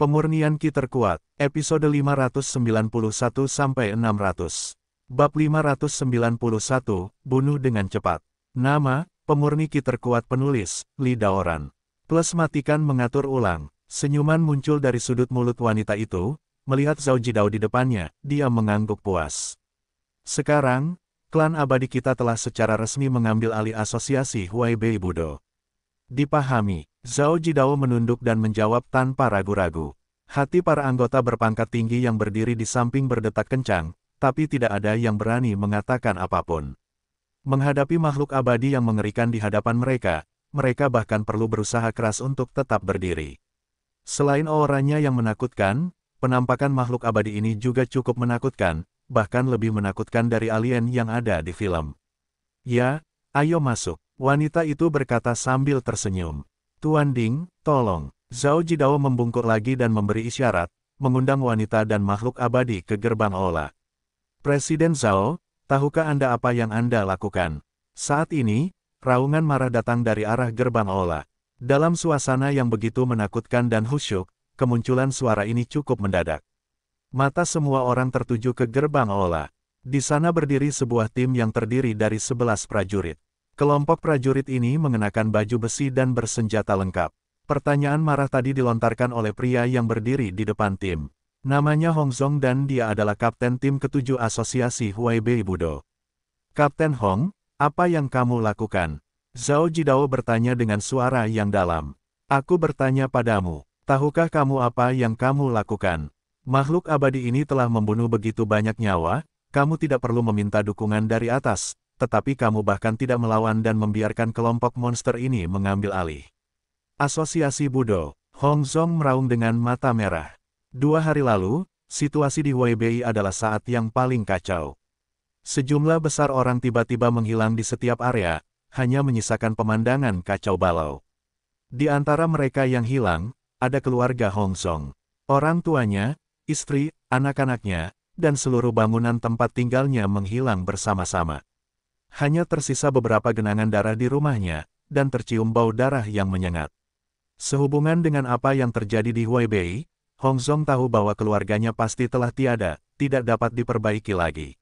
Pemurnian Ki terkuat, episode 591-600. Bab 591, Bunuh dengan cepat. Nama, Pemurni Ki terkuat penulis, Li Daoran. Plus matikan mengatur ulang, senyuman muncul dari sudut mulut wanita itu, melihat Zhao Jidao di depannya, dia mengangguk puas. Sekarang, klan abadi kita telah secara resmi mengambil alih asosiasi Huai Bei Budo. Dipahami, Zhao Jidao menunduk dan menjawab tanpa ragu-ragu. Hati para anggota berpangkat tinggi yang berdiri di samping berdetak kencang, tapi tidak ada yang berani mengatakan apa pun. Menghadapi makhluk abadi yang mengerikan di hadapan mereka, mereka bahkan perlu berusaha keras untuk tetap berdiri. Selain auranya yang menakutkan, penampakan makhluk abadi ini juga cukup menakutkan, bahkan lebih menakutkan dari alien yang ada di film. Ya, ayo masuk, wanita itu berkata sambil tersenyum. Tuan Ding, tolong. Zhao Jidao membungkuk lagi dan memberi isyarat, mengundang wanita dan makhluk abadi ke gerbang Ola. Presiden Zhao, tahukah Anda apa yang Anda lakukan? Saat ini, raungan marah datang dari arah gerbang Ola. Dalam suasana yang begitu menakutkan dan khusyuk, kemunculan suara ini cukup mendadak. Mata semua orang tertuju ke gerbang Ola. Di sana berdiri sebuah tim yang terdiri dari sebelas prajurit. Kelompok prajurit ini mengenakan baju besi dan bersenjata lengkap. Pertanyaan marah tadi dilontarkan oleh pria yang berdiri di depan tim. Namanya Hong Zong dan dia adalah kapten tim ketujuh asosiasi Huai Bei Budo. Kapten Hong, apa yang kamu lakukan? Zhao Jidao bertanya dengan suara yang dalam. Aku bertanya padamu, tahukah kamu apa yang kamu lakukan? Makhluk abadi ini telah membunuh begitu banyak nyawa, kamu tidak perlu meminta dukungan dari atas, tetapi kamu bahkan tidak melawan dan membiarkan kelompok monster ini mengambil alih. Asosiasi Budo, Hong Zong meraung dengan mata merah. Dua hari lalu, situasi di Weibei adalah saat yang paling kacau. Sejumlah besar orang tiba-tiba menghilang di setiap area, hanya menyisakan pemandangan kacau balau. Di antara mereka yang hilang, ada keluarga Hong Zong. Orang tuanya, istri, anak-anaknya, dan seluruh bangunan tempat tinggalnya menghilang bersama-sama. Hanya tersisa beberapa genangan darah di rumahnya, dan tercium bau darah yang menyengat. Sehubungan dengan apa yang terjadi di Huaibei, Hong Zong tahu bahwa keluarganya pasti telah tiada, tidak dapat diperbaiki lagi.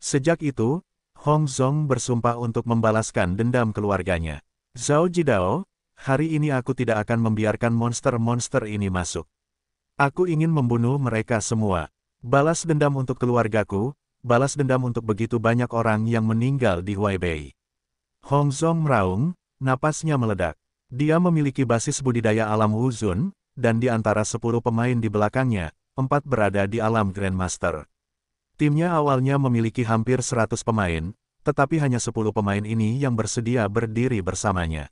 Sejak itu, Hong Zong bersumpah untuk membalaskan dendam keluarganya. Zhao Jidao, hari ini aku tidak akan membiarkan monster-monster ini masuk. Aku ingin membunuh mereka semua. Balas dendam untuk keluargaku, balas dendam untuk begitu banyak orang yang meninggal di Huaibei. Hong Zong meraung, napasnya meledak. Dia memiliki basis budidaya alam Wuzun, dan di antara 10 pemain di belakangnya, empat berada di alam Grandmaster. Timnya awalnya memiliki hampir 100 pemain, tetapi hanya 10 pemain ini yang bersedia berdiri bersamanya.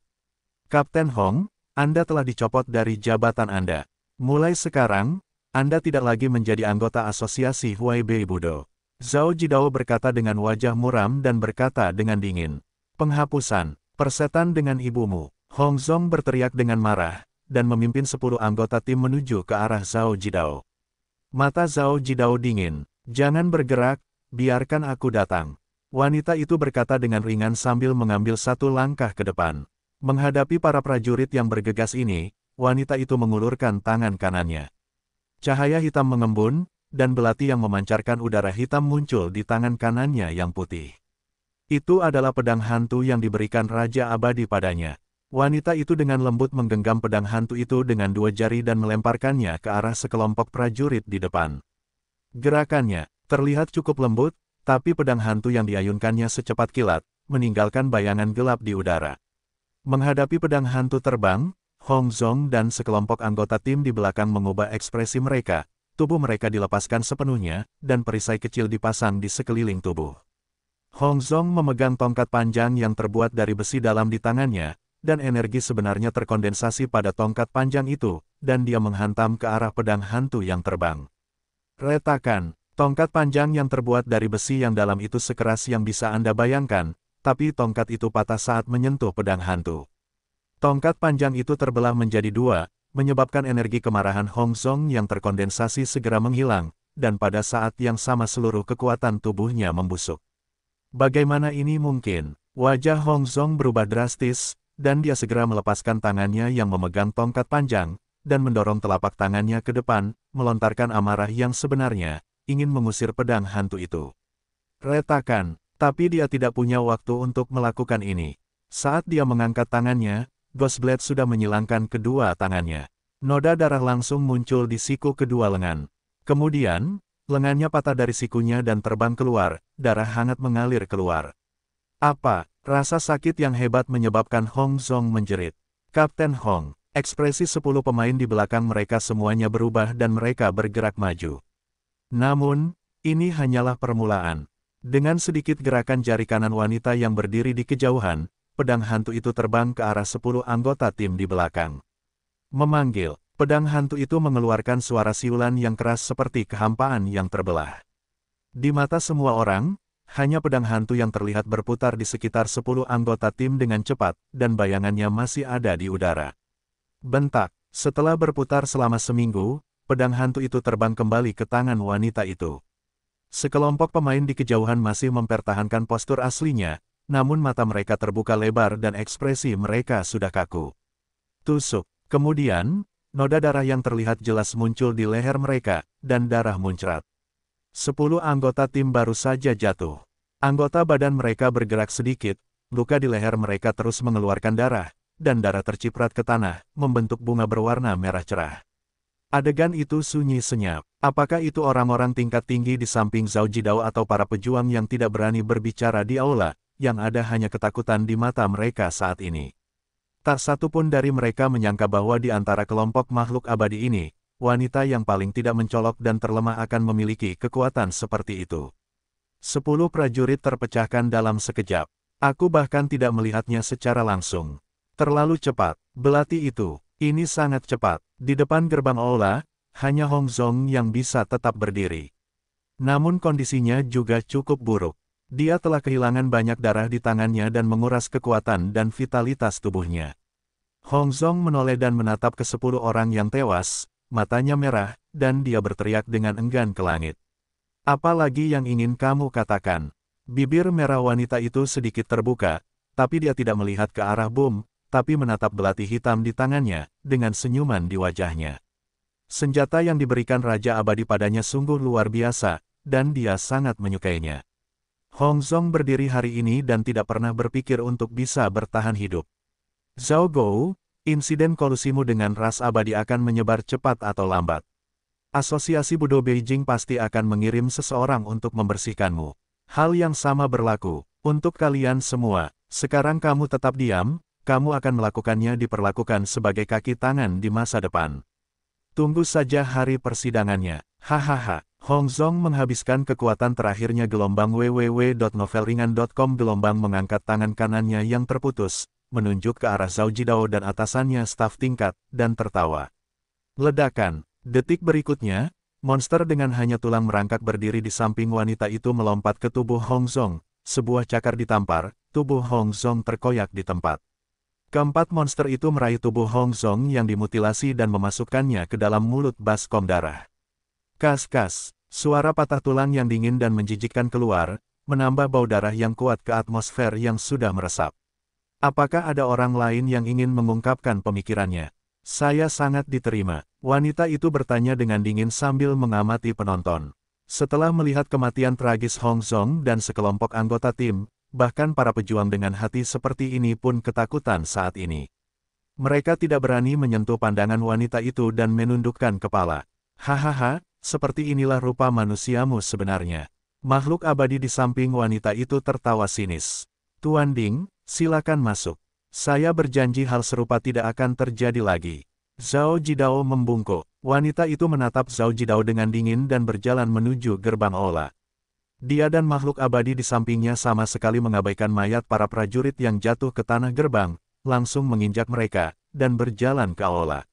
Kapten Hong, Anda telah dicopot dari jabatan Anda. Mulai sekarang, Anda tidak lagi menjadi anggota asosiasi Huaibei Budo. Zhao Jidao berkata dengan wajah muram dan berkata dengan dingin. Penghapusan, persetan dengan ibumu. Hong Zong berteriak dengan marah, dan memimpin sepuluh anggota tim menuju ke arah Zhao Jidao. Mata Zhao Jidao dingin. Jangan bergerak, biarkan aku datang. Wanita itu berkata dengan ringan sambil mengambil satu langkah ke depan. Menghadapi para prajurit yang bergegas ini, wanita itu mengulurkan tangan kanannya. Cahaya hitam mengembun, dan belati yang memancarkan udara hitam muncul di tangan kanannya yang putih. Itu adalah pedang hantu yang diberikan Raja Abadi padanya. Wanita itu dengan lembut menggenggam pedang hantu itu dengan dua jari dan melemparkannya ke arah sekelompok prajurit di depan. Gerakannya, terlihat cukup lembut, tapi pedang hantu yang diayunkannya secepat kilat, meninggalkan bayangan gelap di udara. Menghadapi pedang hantu terbang, Hong Zong dan sekelompok anggota tim di belakang mengubah ekspresi mereka, tubuh mereka dilepaskan sepenuhnya, dan perisai kecil dipasang di sekeliling tubuh. Hong Zong memegang tongkat panjang yang terbuat dari besi dalam di tangannya, dan energi sebenarnya terkondensasi pada tongkat panjang itu, dan dia menghantam ke arah pedang hantu yang terbang. Retakan, tongkat panjang yang terbuat dari besi yang dalam itu sekeras yang bisa Anda bayangkan, tapi tongkat itu patah saat menyentuh pedang hantu. Tongkat panjang itu terbelah menjadi dua, menyebabkan energi kemarahan Hong Zong yang terkondensasi segera menghilang, dan pada saat yang sama seluruh kekuatan tubuhnya membusuk. Bagaimana ini mungkin? Wajah Hong Zong berubah drastis, dan dia segera melepaskan tangannya yang memegang tongkat panjang, dan mendorong telapak tangannya ke depan, melontarkan amarah yang sebenarnya, ingin mengusir pedang hantu itu. Retakan, tapi dia tidak punya waktu untuk melakukan ini. Saat dia mengangkat tangannya, Ghostblade sudah menyilangkan kedua tangannya. Noda darah langsung muncul di siku kedua lengan. Kemudian, lengannya patah dari sikunya dan terbang keluar, darah hangat mengalir keluar. Apa, rasa sakit yang hebat menyebabkan Hong Zong menjerit. Kapten Hong, ekspresi sepuluh pemain di belakang mereka semuanya berubah dan mereka bergerak maju. Namun, ini hanyalah permulaan. Dengan sedikit gerakan jari kanan wanita yang berdiri di kejauhan, pedang hantu itu terbang ke arah sepuluh anggota tim di belakang. Memanggil, Pedang hantu itu mengeluarkan suara siulan yang keras seperti kehampaan yang terbelah. Di mata semua orang, hanya pedang hantu yang terlihat berputar di sekitar sepuluh anggota tim dengan cepat, dan bayangannya masih ada di udara. Bentak, setelah berputar selama seminggu, pedang hantu itu terbang kembali ke tangan wanita itu. Sekelompok pemain di kejauhan masih mempertahankan postur aslinya, namun mata mereka terbuka lebar dan ekspresi mereka sudah kaku. Tusuk. Kemudian, noda darah yang terlihat jelas muncul di leher mereka, dan darah muncrat. Sepuluh anggota tim baru saja jatuh. Anggota badan mereka bergerak sedikit, luka di leher mereka terus mengeluarkan darah, dan darah terciprat ke tanah, membentuk bunga berwarna merah cerah. Adegan itu sunyi senyap. Apakah itu orang-orang tingkat tinggi di samping Zhao Jidao atau para pejuang yang tidak berani berbicara di aula, yang ada hanya ketakutan di mata mereka saat ini? Tak satu pun dari mereka menyangka bahwa di antara kelompok makhluk abadi ini, wanita yang paling tidak mencolok dan terlemah akan memiliki kekuatan seperti itu. Sepuluh prajurit terpecahkan dalam sekejap. Aku bahkan tidak melihatnya secara langsung. Terlalu cepat, belati itu, ini sangat cepat. Di depan gerbang Ola, hanya Hong Zong yang bisa tetap berdiri. Namun kondisinya juga cukup buruk. Dia telah kehilangan banyak darah di tangannya dan menguras kekuatan dan vitalitas tubuhnya. Hong Zong menoleh dan menatap ke sepuluh orang yang tewas, matanya merah, dan dia berteriak dengan enggan ke langit. Apa lagi yang ingin kamu katakan? Bibir merah wanita itu sedikit terbuka, tapi dia tidak melihat ke arah bom, tapi menatap belati hitam di tangannya, dengan senyuman di wajahnya. Senjata yang diberikan Raja Abadi padanya sungguh luar biasa, dan dia sangat menyukainya. Hong Zong berdiri hari ini dan tidak pernah berpikir untuk bisa bertahan hidup. Zhao Gou, insiden kolusimu dengan ras abadi akan menyebar cepat atau lambat. Asosiasi Budo Beijing pasti akan mengirim seseorang untuk membersihkanmu. Hal yang sama berlaku untuk kalian semua. Sekarang kamu tetap diam, kamu akan melakukannya diperlakukan sebagai kaki tangan di masa depan. Tunggu saja hari persidangannya. Hahaha. Hong Zong menghabiskan kekuatan terakhirnya gelombang www.novelringan.com gelombang mengangkat tangan kanannya yang terputus, menunjuk ke arah Zhao Jidao dan atasannya staf tingkat, dan tertawa. Ledakan. Detik berikutnya, monster dengan hanya tulang merangkak berdiri di samping wanita itu melompat ke tubuh Hong Zong, sebuah cakar ditampar, tubuh Hong Zong terkoyak di tempat. Keempat monster itu meraih tubuh Hong Zong yang dimutilasi dan memasukkannya ke dalam mulut baskom darah. Kas-kas, suara patah tulang yang dingin dan menjijikkan keluar, menambah bau darah yang kuat ke atmosfer yang sudah meresap. Apakah ada orang lain yang ingin mengungkapkan pemikirannya? Saya sangat diterima. Wanita itu bertanya dengan dingin sambil mengamati penonton. Setelah melihat kematian tragis Hong Zong dan sekelompok anggota tim, bahkan para pejuang dengan hati seperti ini pun ketakutan saat ini. Mereka tidak berani menyentuh pandangan wanita itu dan menundukkan kepala. Hahaha, seperti inilah rupa manusiamu sebenarnya. Makhluk abadi di samping wanita itu tertawa sinis. Tuan Ding, silakan masuk. Saya berjanji hal serupa tidak akan terjadi lagi. Zhao Jidao membungkuk. Wanita itu menatap Zhao Jidao dengan dingin dan berjalan menuju gerbang Ola. Dia dan makhluk abadi di sampingnya sama sekali mengabaikan mayat para prajurit yang jatuh ke tanah gerbang, langsung menginjak mereka, dan berjalan ke Ola.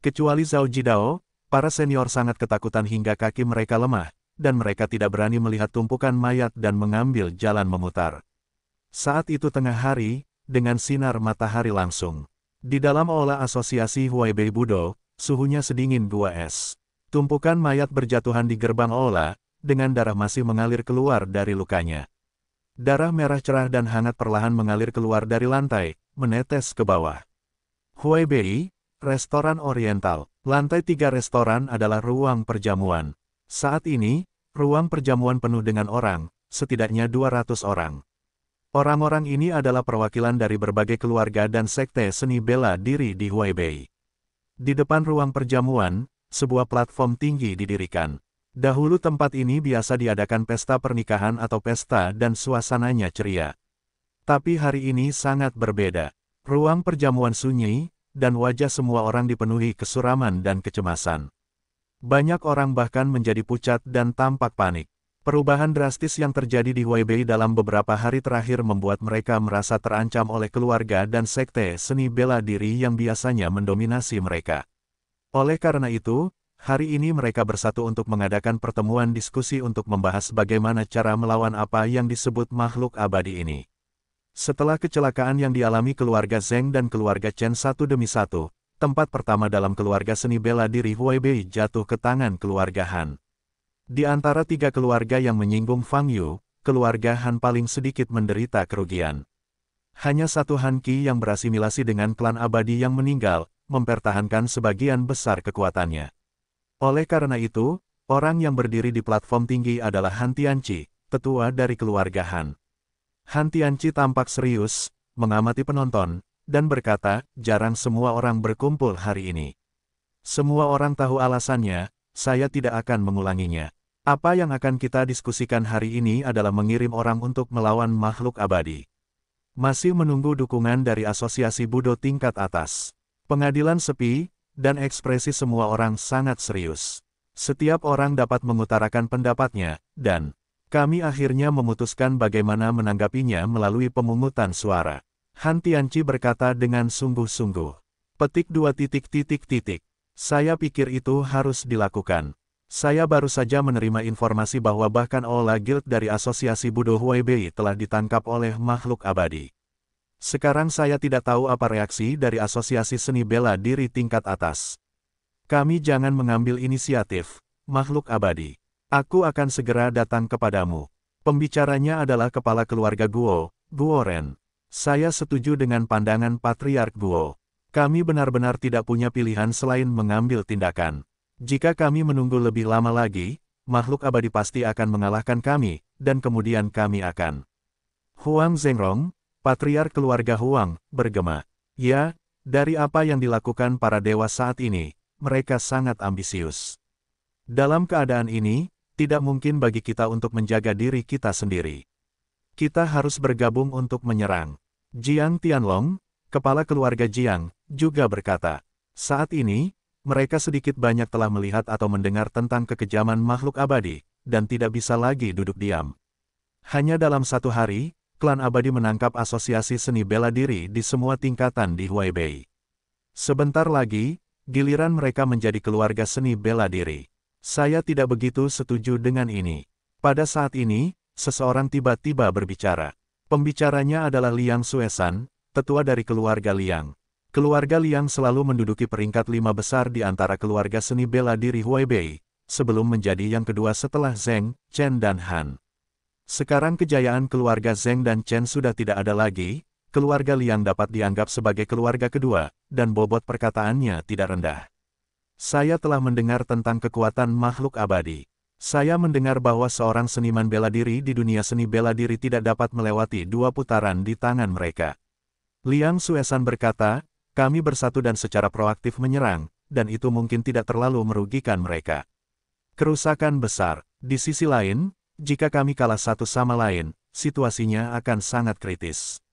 Kecuali Zhao Jidao, Para senior sangat ketakutan hingga kaki mereka lemah, dan mereka tidak berani melihat tumpukan mayat dan mengambil jalan memutar. Saat itu tengah hari, dengan sinar matahari langsung. Di dalam olah asosiasi Huaibei Budo, suhunya sedingin 2S. Tumpukan mayat berjatuhan di gerbang olah, dengan darah masih mengalir keluar dari lukanya. Darah merah cerah dan hangat perlahan mengalir keluar dari lantai, menetes ke bawah. Huaibei, Restoran Oriental. Lantai tiga restoran adalah ruang perjamuan. Saat ini, ruang perjamuan penuh dengan orang, setidaknya 200 orang. Orang-orang ini adalah perwakilan dari berbagai keluarga dan sekte seni bela diri di Huaibei. Di depan ruang perjamuan, sebuah platform tinggi didirikan. Dahulu tempat ini biasa diadakan pesta pernikahan atau pesta dan suasananya ceria. Tapi hari ini sangat berbeda. Ruang perjamuan sunyi, dan wajah semua orang dipenuhi kesuraman dan kecemasan. Banyak orang bahkan menjadi pucat dan tampak panik. Perubahan drastis yang terjadi di Huaibei dalam beberapa hari terakhir membuat mereka merasa terancam oleh keluarga dan sekte seni bela diri yang biasanya mendominasi mereka. Oleh karena itu, hari ini mereka bersatu untuk mengadakan pertemuan diskusi untuk membahas bagaimana cara melawan apa yang disebut makhluk abadi ini. Setelah kecelakaan yang dialami keluarga Zeng dan keluarga Chen satu demi satu, tempat pertama dalam keluarga seni bela diri Huaibei jatuh ke tangan keluarga Han. Di antara tiga keluarga yang menyinggung Fang Yu, keluarga Han paling sedikit menderita kerugian. Hanya satu Han Qi yang berasimilasi dengan klan abadi yang meninggal, mempertahankan sebagian besar kekuatannya. Oleh karena itu, orang yang berdiri di platform tinggi adalah Han Tianqi, tetua dari keluarga Han. Han Tianqi tampak serius, mengamati penonton, dan berkata, jarang semua orang berkumpul hari ini. Semua orang tahu alasannya, saya tidak akan mengulanginya. Apa yang akan kita diskusikan hari ini adalah mengirim orang untuk melawan makhluk abadi. Masih menunggu dukungan dari asosiasi Budo tingkat atas. Pengadilan sepi, dan ekspresi semua orang sangat serius. Setiap orang dapat mengutarakan pendapatnya, dan kami akhirnya memutuskan bagaimana menanggapinya melalui pemungutan suara. Han Tianchi berkata dengan sungguh-sungguh. Petik dua titik titik titik. Saya pikir itu harus dilakukan. Saya baru saja menerima informasi bahwa bahkan Ola Guild dari Asosiasi Budo Huaibei telah ditangkap oleh makhluk abadi. Sekarang saya tidak tahu apa reaksi dari Asosiasi Seni Bela Diri tingkat atas. Kami jangan mengambil inisiatif, makhluk abadi. Aku akan segera datang kepadamu. Pembicaranya adalah kepala keluarga Guo, Guo Ren. Saya setuju dengan pandangan Patriark Guo. Kami benar-benar tidak punya pilihan selain mengambil tindakan. Jika kami menunggu lebih lama lagi, makhluk abadi pasti akan mengalahkan kami, dan kemudian kami akan. Huang Zhengrong, Patriark keluarga Huang, bergema. Ya, dari apa yang dilakukan para dewa saat ini, mereka sangat ambisius. Dalam keadaan ini, tidak mungkin bagi kita untuk menjaga diri kita sendiri. Kita harus bergabung untuk menyerang. Jiang Tianlong, kepala keluarga Jiang, juga berkata, saat ini, mereka sedikit banyak telah melihat atau mendengar tentang kekejaman makhluk abadi, dan tidak bisa lagi duduk diam. Hanya dalam satu hari, klan abadi menangkap asosiasi seni bela diri di semua tingkatan di Huaibei. Sebentar lagi, giliran mereka menjadi keluarga seni bela diri. Saya tidak begitu setuju dengan ini. Pada saat ini, seseorang tiba-tiba berbicara. Pembicaranya adalah Liang Suesan, tetua dari keluarga Liang. Keluarga Liang selalu menduduki peringkat lima besar di antara keluarga seni bela diri Huaibei, sebelum menjadi yang kedua setelah Zheng, Chen dan Han. Sekarang kejayaan keluarga Zheng dan Chen sudah tidak ada lagi, keluarga Liang dapat dianggap sebagai keluarga kedua, dan bobot perkataannya tidak rendah. Saya telah mendengar tentang kekuatan makhluk abadi. Saya mendengar bahwa seorang seniman bela diri di dunia seni bela diri tidak dapat melewati dua putaran di tangan mereka. Liang Suesan berkata, kami bersatu dan secara proaktif menyerang, dan itu mungkin tidak terlalu merugikan mereka. Kerusakan besar, di sisi lain, jika kami kalah satu sama lain, situasinya akan sangat kritis.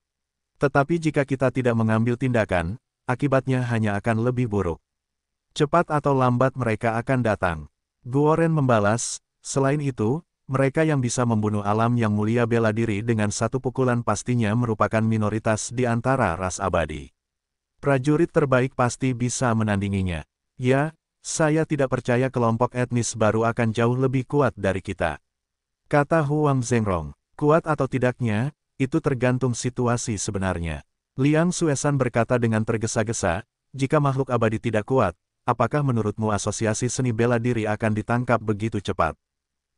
Tetapi jika kita tidak mengambil tindakan, akibatnya hanya akan lebih buruk. Cepat atau lambat mereka akan datang. Guoren membalas, selain itu, mereka yang bisa membunuh alam yang mulia bela diri dengan satu pukulan pastinya merupakan minoritas di antara ras abadi. Prajurit terbaik pasti bisa menandinginya. Ya, saya tidak percaya kelompok etnis baru akan jauh lebih kuat dari kita. Kata Huang Zhengrong, kuat atau tidaknya, itu tergantung situasi sebenarnya. Liang Suesan berkata dengan tergesa-gesa, jika makhluk abadi tidak kuat, apakah menurutmu asosiasi seni bela diri akan ditangkap begitu cepat?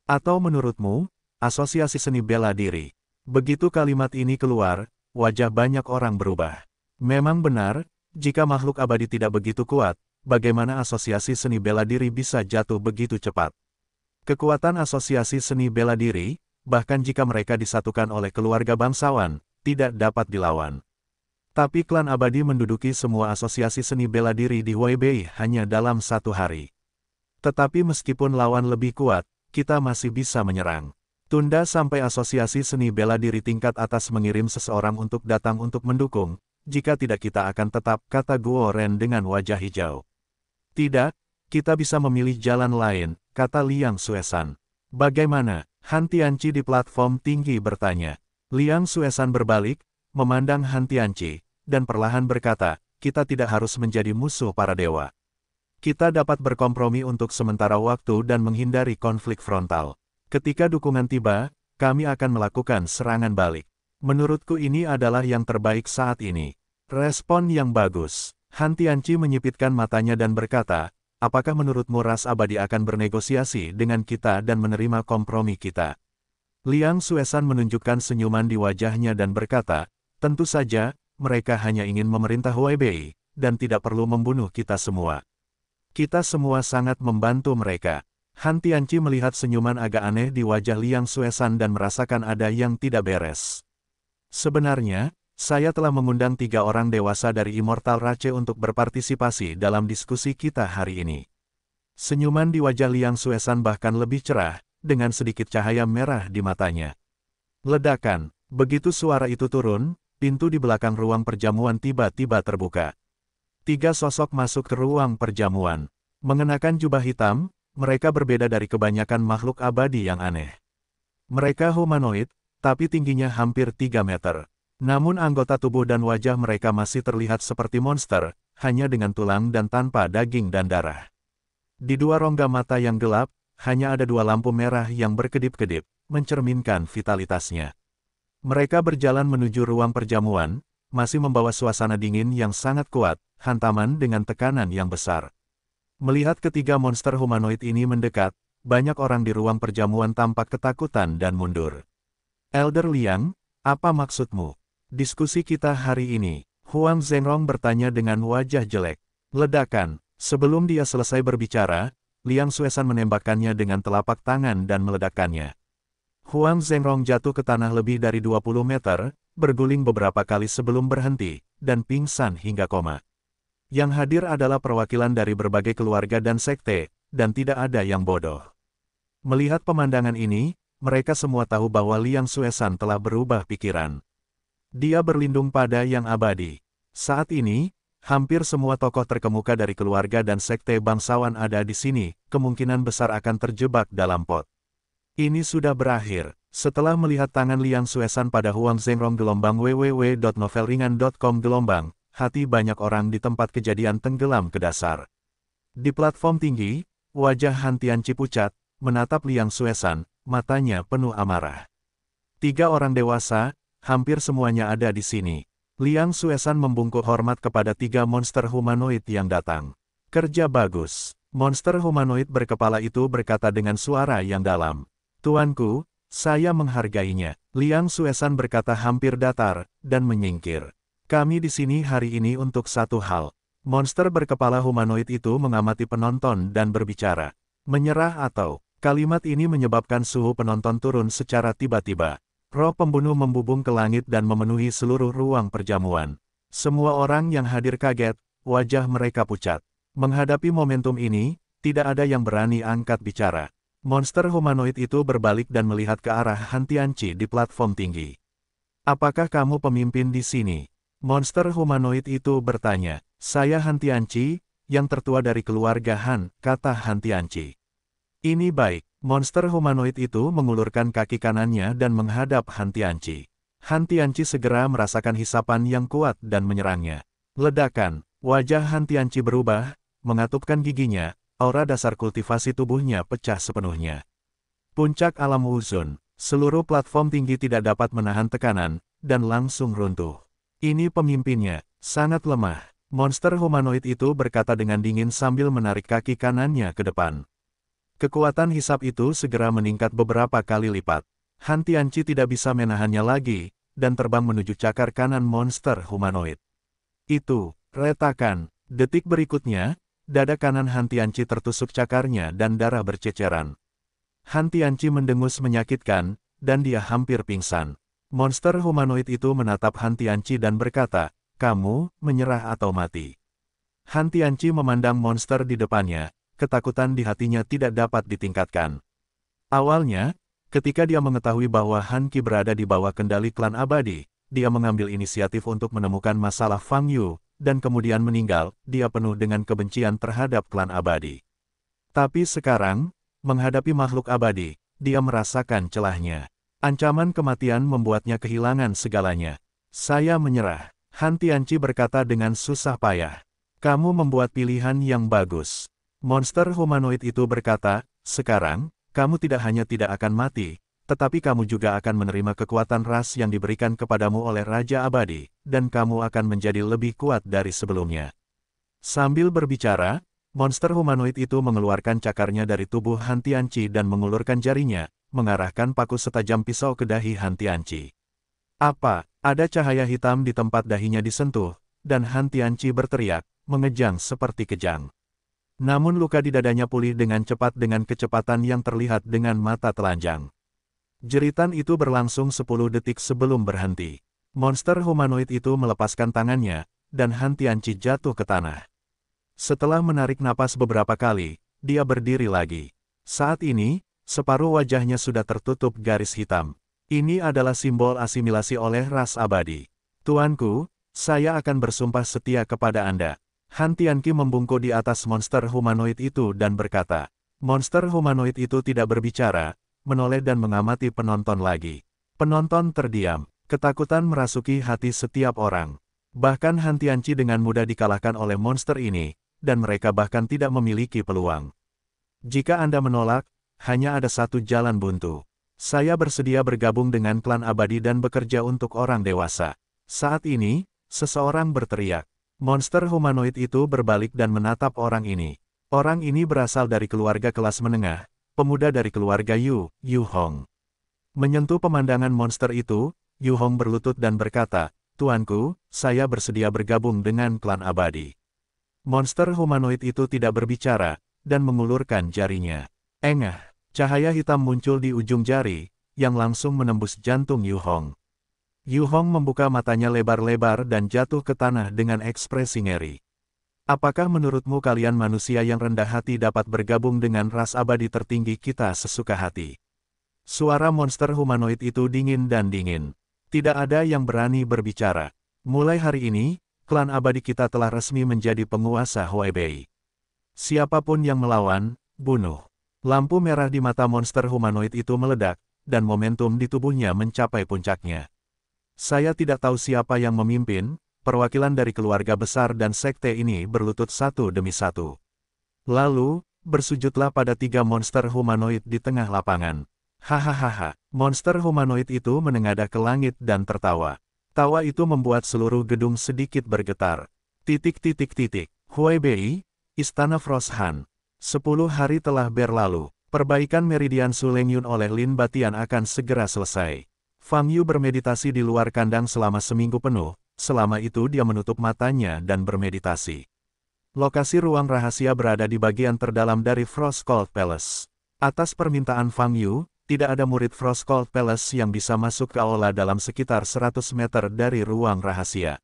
Atau menurutmu, asosiasi seni bela diri? Begitu kalimat ini keluar, wajah banyak orang berubah. Memang benar, jika makhluk abadi tidak begitu kuat, bagaimana asosiasi seni bela diri bisa jatuh begitu cepat? Kekuatan asosiasi seni bela diri, bahkan jika mereka disatukan oleh keluarga bangsawan, tidak dapat dilawan. Tapi klan abadi menduduki semua asosiasi seni bela diri di Huaibei hanya dalam satu hari. Tetapi meskipun lawan lebih kuat, kita masih bisa menyerang. Tunda sampai asosiasi seni bela diri tingkat atas mengirim seseorang untuk datang untuk mendukung, jika tidak kita akan tetap, kata Guo Ren dengan wajah hijau. Tidak, kita bisa memilih jalan lain, kata Liang Suesan. Bagaimana? Han di platform tinggi bertanya. Liang Suesan berbalik, memandang Han Tianchi, dan perlahan berkata, kita tidak harus menjadi musuh para dewa. Kita dapat berkompromi untuk sementara waktu dan menghindari konflik frontal. Ketika dukungan tiba, kami akan melakukan serangan balik. Menurutku ini adalah yang terbaik saat ini. Respon yang bagus. Han Tianchi menyipitkan matanya dan berkata, apakah menurutmu ras abadi akan bernegosiasi dengan kita dan menerima kompromi kita? Liang Suesan menunjukkan senyuman di wajahnya dan berkata, tentu saja, mereka hanya ingin memerintah Huaibei, dan tidak perlu membunuh kita semua. Kita semua sangat membantu mereka. Han Tianchi melihat senyuman agak aneh di wajah Liang Suesan dan merasakan ada yang tidak beres. Sebenarnya, saya telah mengundang tiga orang dewasa dari Immortal Race untuk berpartisipasi dalam diskusi kita hari ini. Senyuman di wajah Liang Suesan bahkan lebih cerah, dengan sedikit cahaya merah di matanya. Ledakan, begitu suara itu turun, pintu di belakang ruang perjamuan tiba-tiba terbuka. Tiga sosok masuk ke ruang perjamuan. Mengenakan jubah hitam, mereka berbeda dari kebanyakan makhluk abadi yang aneh. Mereka humanoid, tapi tingginya hampir 3 meter. Namun anggota tubuh dan wajah mereka masih terlihat seperti monster, hanya dengan tulang dan tanpa daging dan darah. Di dua rongga mata yang gelap, hanya ada dua lampu merah yang berkedip-kedip, mencerminkan vitalitasnya. Mereka berjalan menuju ruang perjamuan, masih membawa suasana dingin yang sangat kuat, hantaman dengan tekanan yang besar. Melihat ketiga monster humanoid ini mendekat, banyak orang di ruang perjamuan tampak ketakutan dan mundur. Elder Liang, apa maksudmu? Diskusi kita hari ini, Huang Zhengrong bertanya dengan wajah jelek. Ledakan, sebelum dia selesai berbicara, Liang Suesan menembakkannya dengan telapak tangan dan meledakkannya. Huang Zhengrong jatuh ke tanah lebih dari 20 meter, berguling beberapa kali sebelum berhenti, dan pingsan hingga koma. Yang hadir adalah perwakilan dari berbagai keluarga dan sekte, dan tidak ada yang bodoh. Melihat pemandangan ini, mereka semua tahu bahwa Liang Suesan telah berubah pikiran. Dia berlindung pada yang abadi. Saat ini, hampir semua tokoh terkemuka dari keluarga dan sekte bangsawan ada di sini, kemungkinan besar akan terjebak dalam pot. Ini sudah berakhir. Setelah melihat tangan Liang Suesan pada Huang Zhengrong gelombang www.novelringan.com gelombang, hati banyak orang di tempat kejadian tenggelam ke dasar. Di platform tinggi, wajah Hantian Cipucat, menatap Liang Suesan, matanya penuh amarah. Tiga orang dewasa, hampir semuanya ada di sini. Liang Suesan membungkuk hormat kepada tiga monster humanoid yang datang. Kerja bagus. Monster humanoid berkepala itu berkata dengan suara yang dalam. Tuanku, saya menghargainya. Liang Suesan berkata hampir datar, dan menyingkir. Kami di sini hari ini untuk satu hal. Monster berkepala humanoid itu mengamati penonton dan berbicara. Menyerah atau, kalimat ini menyebabkan suhu penonton turun secara tiba-tiba. Roh pembunuh membubung ke langit dan memenuhi seluruh ruang perjamuan. Semua orang yang hadir kaget, wajah mereka pucat. Menghadapi momentum ini, tidak ada yang berani angkat bicara. Monster humanoid itu berbalik dan melihat ke arah Hantianchi di platform tinggi. Apakah kamu pemimpin di sini? Monster humanoid itu bertanya. Saya Hantianchi, yang tertua dari keluarga Han, kata Hantianchi. Ini baik. Monster humanoid itu mengulurkan kaki kanannya dan menghadap Hantianchi. Hantianchi segera merasakan hisapan yang kuat dan menyerangnya. Ledakan, wajah Hantianchi berubah, mengatupkan giginya, aura dasar kultivasi tubuhnya pecah sepenuhnya. Puncak alam Wuzun, seluruh platform tinggi tidak dapat menahan tekanan, dan langsung runtuh. Ini pemimpinnya, sangat lemah. Monster humanoid itu berkata dengan dingin sambil menarik kaki kanannya ke depan. Kekuatan hisap itu segera meningkat beberapa kali lipat. Han Tianchi tidak bisa menahannya lagi, dan terbang menuju cakar kanan monster humanoid. Itu, Retakan. Detik berikutnya, dada kanan Han Tianchi tertusuk cakarnya dan darah berceceran. Han Tianchi mendengus menyakitkan, dan dia hampir pingsan. Monster humanoid itu menatap Han Tianchi dan berkata, kamu, menyerah atau mati. Han Tianchi memandang monster di depannya, ketakutan di hatinya tidak dapat ditingkatkan. Awalnya, ketika dia mengetahui bahwa Han Qi berada di bawah kendali klan abadi, dia mengambil inisiatif untuk menemukan masalah Fang Yu, dan kemudian meninggal, dia penuh dengan kebencian terhadap klan abadi. Tapi sekarang, menghadapi makhluk abadi, dia merasakan celahnya. Ancaman kematian membuatnya kehilangan segalanya. Saya menyerah. Han Tianchi berkata dengan susah payah. Kamu membuat pilihan yang bagus. Monster humanoid itu berkata, sekarang, kamu tidak hanya tidak akan mati, tetapi kamu juga akan menerima kekuatan ras yang diberikan kepadamu oleh Raja Abadi, dan kamu akan menjadi lebih kuat dari sebelumnya. Sambil berbicara, monster humanoid itu mengeluarkan cakarnya dari tubuh Han Tianchi dan mengulurkan jarinya, mengarahkan paku setajam pisau ke dahi Han Tianchi. Apa, ada cahaya hitam di tempat dahinya disentuh, dan Han Tianchi berteriak, mengejang seperti kejang. Namun luka di dadanya pulih dengan cepat dengan kecepatan yang terlihat dengan mata telanjang. Jeritan itu berlangsung 10 detik sebelum berhenti. Monster humanoid itu melepaskan tangannya, dan Han Tianchi jatuh ke tanah. Setelah menarik napas beberapa kali, dia berdiri lagi. Saat ini, Separuh wajahnya sudah tertutup garis hitam. Ini adalah simbol asimilasi oleh ras abadi. Tuanku, saya akan bersumpah setia kepada Anda. Han Tianqi membungkuk di atas monster humanoid itu dan berkata, monster humanoid itu tidak berbicara, menoleh dan mengamati penonton lagi. Penonton terdiam, ketakutan merasuki hati setiap orang. Bahkan Han Tianqi dengan mudah dikalahkan oleh monster ini, dan mereka bahkan tidak memiliki peluang. Jika Anda menolak, hanya ada satu jalan buntu. Saya bersedia bergabung dengan klan abadi dan bekerja untuk orang dewasa. Saat ini, seseorang berteriak. Monster humanoid itu berbalik dan menatap orang ini. Orang ini berasal dari keluarga kelas menengah, pemuda dari keluarga Yu, Yu Hong. Menyentuh pemandangan monster itu, Yu Hong berlutut dan berkata, Tuanku, saya bersedia bergabung dengan klan abadi. Monster humanoid itu tidak berbicara, dan mengulurkan jarinya. Engah. Cahaya hitam muncul di ujung jari, yang langsung menembus jantung Yu Hong. Yu Hong membuka matanya lebar-lebar dan jatuh ke tanah dengan ekspresi ngeri. Apakah menurutmu kalian manusia yang rendah hati dapat bergabung dengan ras abadi tertinggi kita sesuka hati? Suara monster humanoid itu dingin dan dingin. Tidak ada yang berani berbicara. Mulai hari ini, klan abadi kita telah resmi menjadi penguasa Huaibei. Siapa pun yang melawan, bunuh. Lampu merah di mata monster humanoid itu meledak, dan momentum di tubuhnya mencapai puncaknya. Saya tidak tahu siapa yang memimpin, perwakilan dari keluarga besar dan sekte ini berlutut satu demi satu. Lalu, bersujudlah pada tiga monster humanoid di tengah lapangan. Hahaha, monster humanoid itu menengadah ke langit dan tertawa. Tawa itu membuat seluruh gedung sedikit bergetar. Titik-titik-titik. Huai Istana Frosthan, Sepuluh hari telah berlalu, perbaikan meridian Sulengyun oleh Lin Batian akan segera selesai. Fang Yu bermeditasi di luar kandang selama seminggu penuh, selama itu dia menutup matanya dan bermeditasi. Lokasi ruang rahasia berada di bagian terdalam dari Frost Cold Palace. Atas permintaan Fang Yu, tidak ada murid Frost Cold Palace yang bisa masuk ke aula dalam sekitar 100 meter dari ruang rahasia.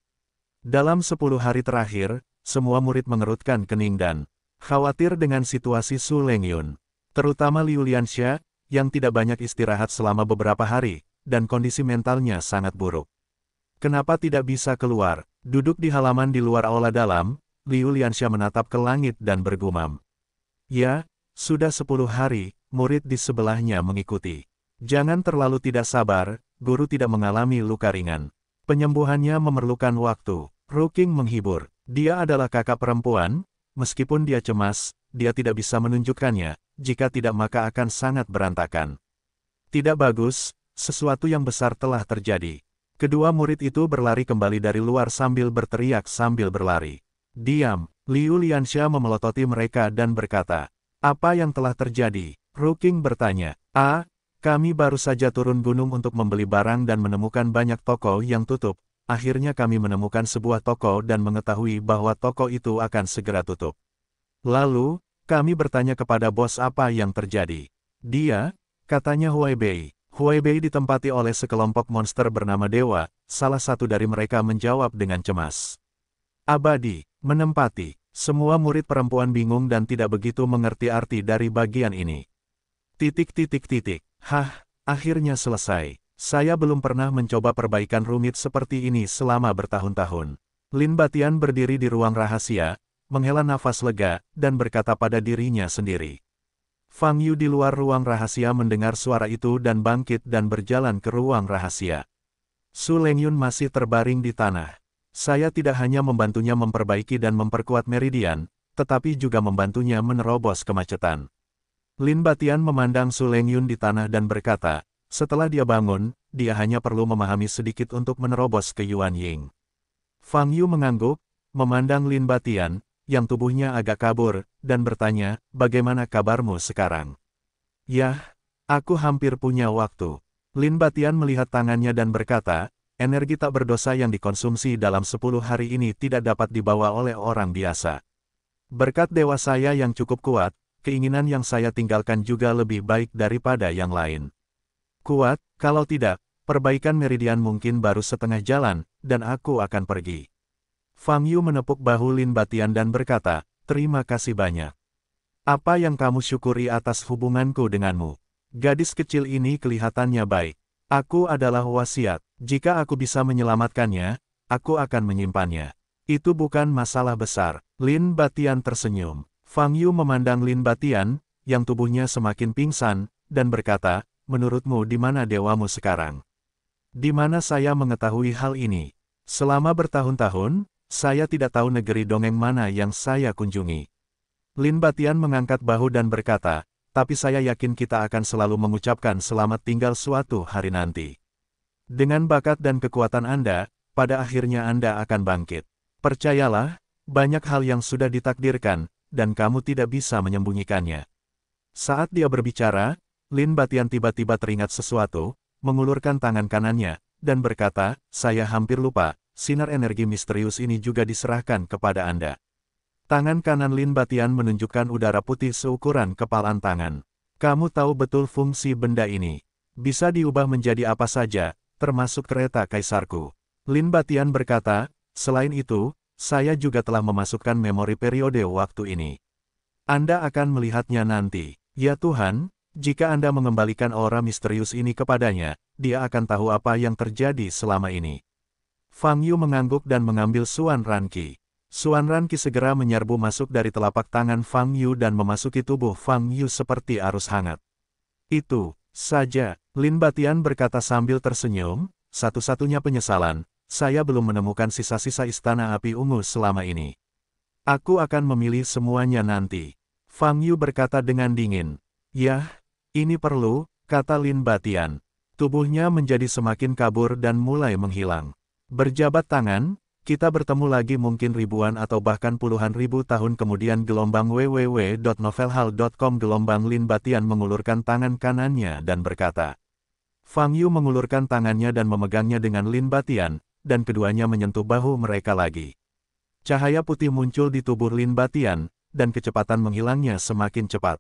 Dalam 10 hari terakhir, semua murid mengerutkan kening dan Khawatir dengan situasi Su Lengyun, terutama Liu Lianxia, yang tidak banyak istirahat selama beberapa hari, dan kondisi mentalnya sangat buruk. Kenapa tidak bisa keluar? Duduk di halaman di luar aula dalam, Liu Lianxia menatap ke langit dan bergumam. Ya, sudah sepuluh hari, murid di sebelahnya mengikuti. Jangan terlalu tidak sabar, guru tidak mengalami luka ringan. Penyembuhannya memerlukan waktu. Ruking menghibur. Dia adalah kakak perempuan, Meskipun dia cemas, dia tidak bisa menunjukkannya, jika tidak maka akan sangat berantakan. Tidak bagus, sesuatu yang besar telah terjadi. Kedua murid itu berlari kembali dari luar sambil berteriak sambil berlari. Diam, Liu Lianxia memelototi mereka dan berkata, apa yang telah terjadi? Ruking bertanya, Ah, kami baru saja turun gunung untuk membeli barang dan menemukan banyak toko yang tutup, akhirnya kami menemukan sebuah toko dan mengetahui bahwa toko itu akan segera tutup. Lalu, kami bertanya kepada bos apa yang terjadi. Dia, katanya Huaibei. Huaibei ditempati oleh sekelompok monster bernama Dewa, salah satu dari mereka menjawab dengan cemas. Abadi, menempati, semua murid perempuan bingung dan tidak begitu mengerti arti dari bagian ini. Titik titik titik, hah, akhirnya selesai. Saya belum pernah mencoba perbaikan rumit seperti ini selama bertahun-tahun. Lin Batian berdiri di ruang rahasia, menghela nafas lega, dan berkata pada dirinya sendiri. Fang Yu di luar ruang rahasia mendengar suara itu dan bangkit dan berjalan ke ruang rahasia. Su Lengyun masih terbaring di tanah. Saya tidak hanya membantunya memperbaiki dan memperkuat meridian, tetapi juga membantunya menerobos kemacetan. Lin Batian memandang Su Lengyun di tanah dan berkata, setelah dia bangun, dia hanya perlu memahami sedikit untuk menerobos ke Yuan Ying. Fang Yu mengangguk, memandang Lin Batian, yang tubuhnya agak kabur, dan bertanya, bagaimana kabarmu sekarang? Yah, aku hampir punya waktu. Lin Batian melihat tangannya dan berkata, energi tak berdosa yang dikonsumsi dalam 10 hari ini tidak dapat dibawa oleh orang biasa. Berkat dewa saya yang cukup kuat, keinginan yang saya tinggalkan juga lebih baik daripada yang lain. Kuat, kalau tidak, perbaikan meridian mungkin baru setengah jalan, dan aku akan pergi. Fang Yu menepuk bahu Lin Batian dan berkata, terima kasih banyak. Apa yang kamu syukuri atas hubunganku denganmu? Gadis kecil ini kelihatannya baik. Aku adalah wasiat, jika aku bisa menyelamatkannya, aku akan menyimpannya. Itu bukan masalah besar. Lin Batian tersenyum. Fang Yu memandang Lin Batian, yang tubuhnya semakin pingsan, dan berkata, menurutmu di mana dewamu sekarang? Di mana saya mengetahui hal ini? Selama bertahun-tahun, saya tidak tahu negeri dongeng mana yang saya kunjungi. Lin Batian mengangkat bahu dan berkata, tapi saya yakin kita akan selalu mengucapkan selamat tinggal suatu hari nanti. Dengan bakat dan kekuatan Anda, pada akhirnya Anda akan bangkit. Percayalah, banyak hal yang sudah ditakdirkan, dan kamu tidak bisa menyembunyikannya. Saat dia berbicara, Lin Batian tiba-tiba teringat sesuatu, mengulurkan tangan kanannya, dan berkata, saya hampir lupa, sinar energi misterius ini juga diserahkan kepada Anda. Tangan kanan Lin Batian menunjukkan udara putih seukuran kepalan tangan. Kamu tahu betul fungsi benda ini. Bisa diubah menjadi apa saja, termasuk kereta kaisarku. Lin Batian berkata, selain itu, saya juga telah memasukkan memori periode waktu ini. Anda akan melihatnya nanti. Ya Tuhan, jika Anda mengembalikan aura misterius ini kepadanya, dia akan tahu apa yang terjadi selama ini. Fang Yu mengangguk dan mengambil Suan Ranki. Suan Ranki segera menyerbu masuk dari telapak tangan Fang Yu dan memasuki tubuh Fang Yu seperti arus hangat. Itu saja, Lin Batian berkata sambil tersenyum, satu-satunya penyesalan, saya belum menemukan sisa-sisa istana api ungu selama ini. Aku akan memilih semuanya nanti. Fang Yu berkata dengan dingin. Yah, ini perlu, kata Lin Batian. Tubuhnya menjadi semakin kabur dan mulai menghilang. Berjabat tangan, kita bertemu lagi mungkin ribuan atau bahkan puluhan ribu tahun kemudian gelombang www.novelhal.com gelombang Lin Batian mengulurkan tangan kanannya dan berkata. Fang Yu mengulurkan tangannya dan memegangnya dengan Lin Batian, dan keduanya menyentuh bahu mereka lagi. Cahaya putih muncul di tubuh Lin Batian, dan kecepatan menghilangnya semakin cepat.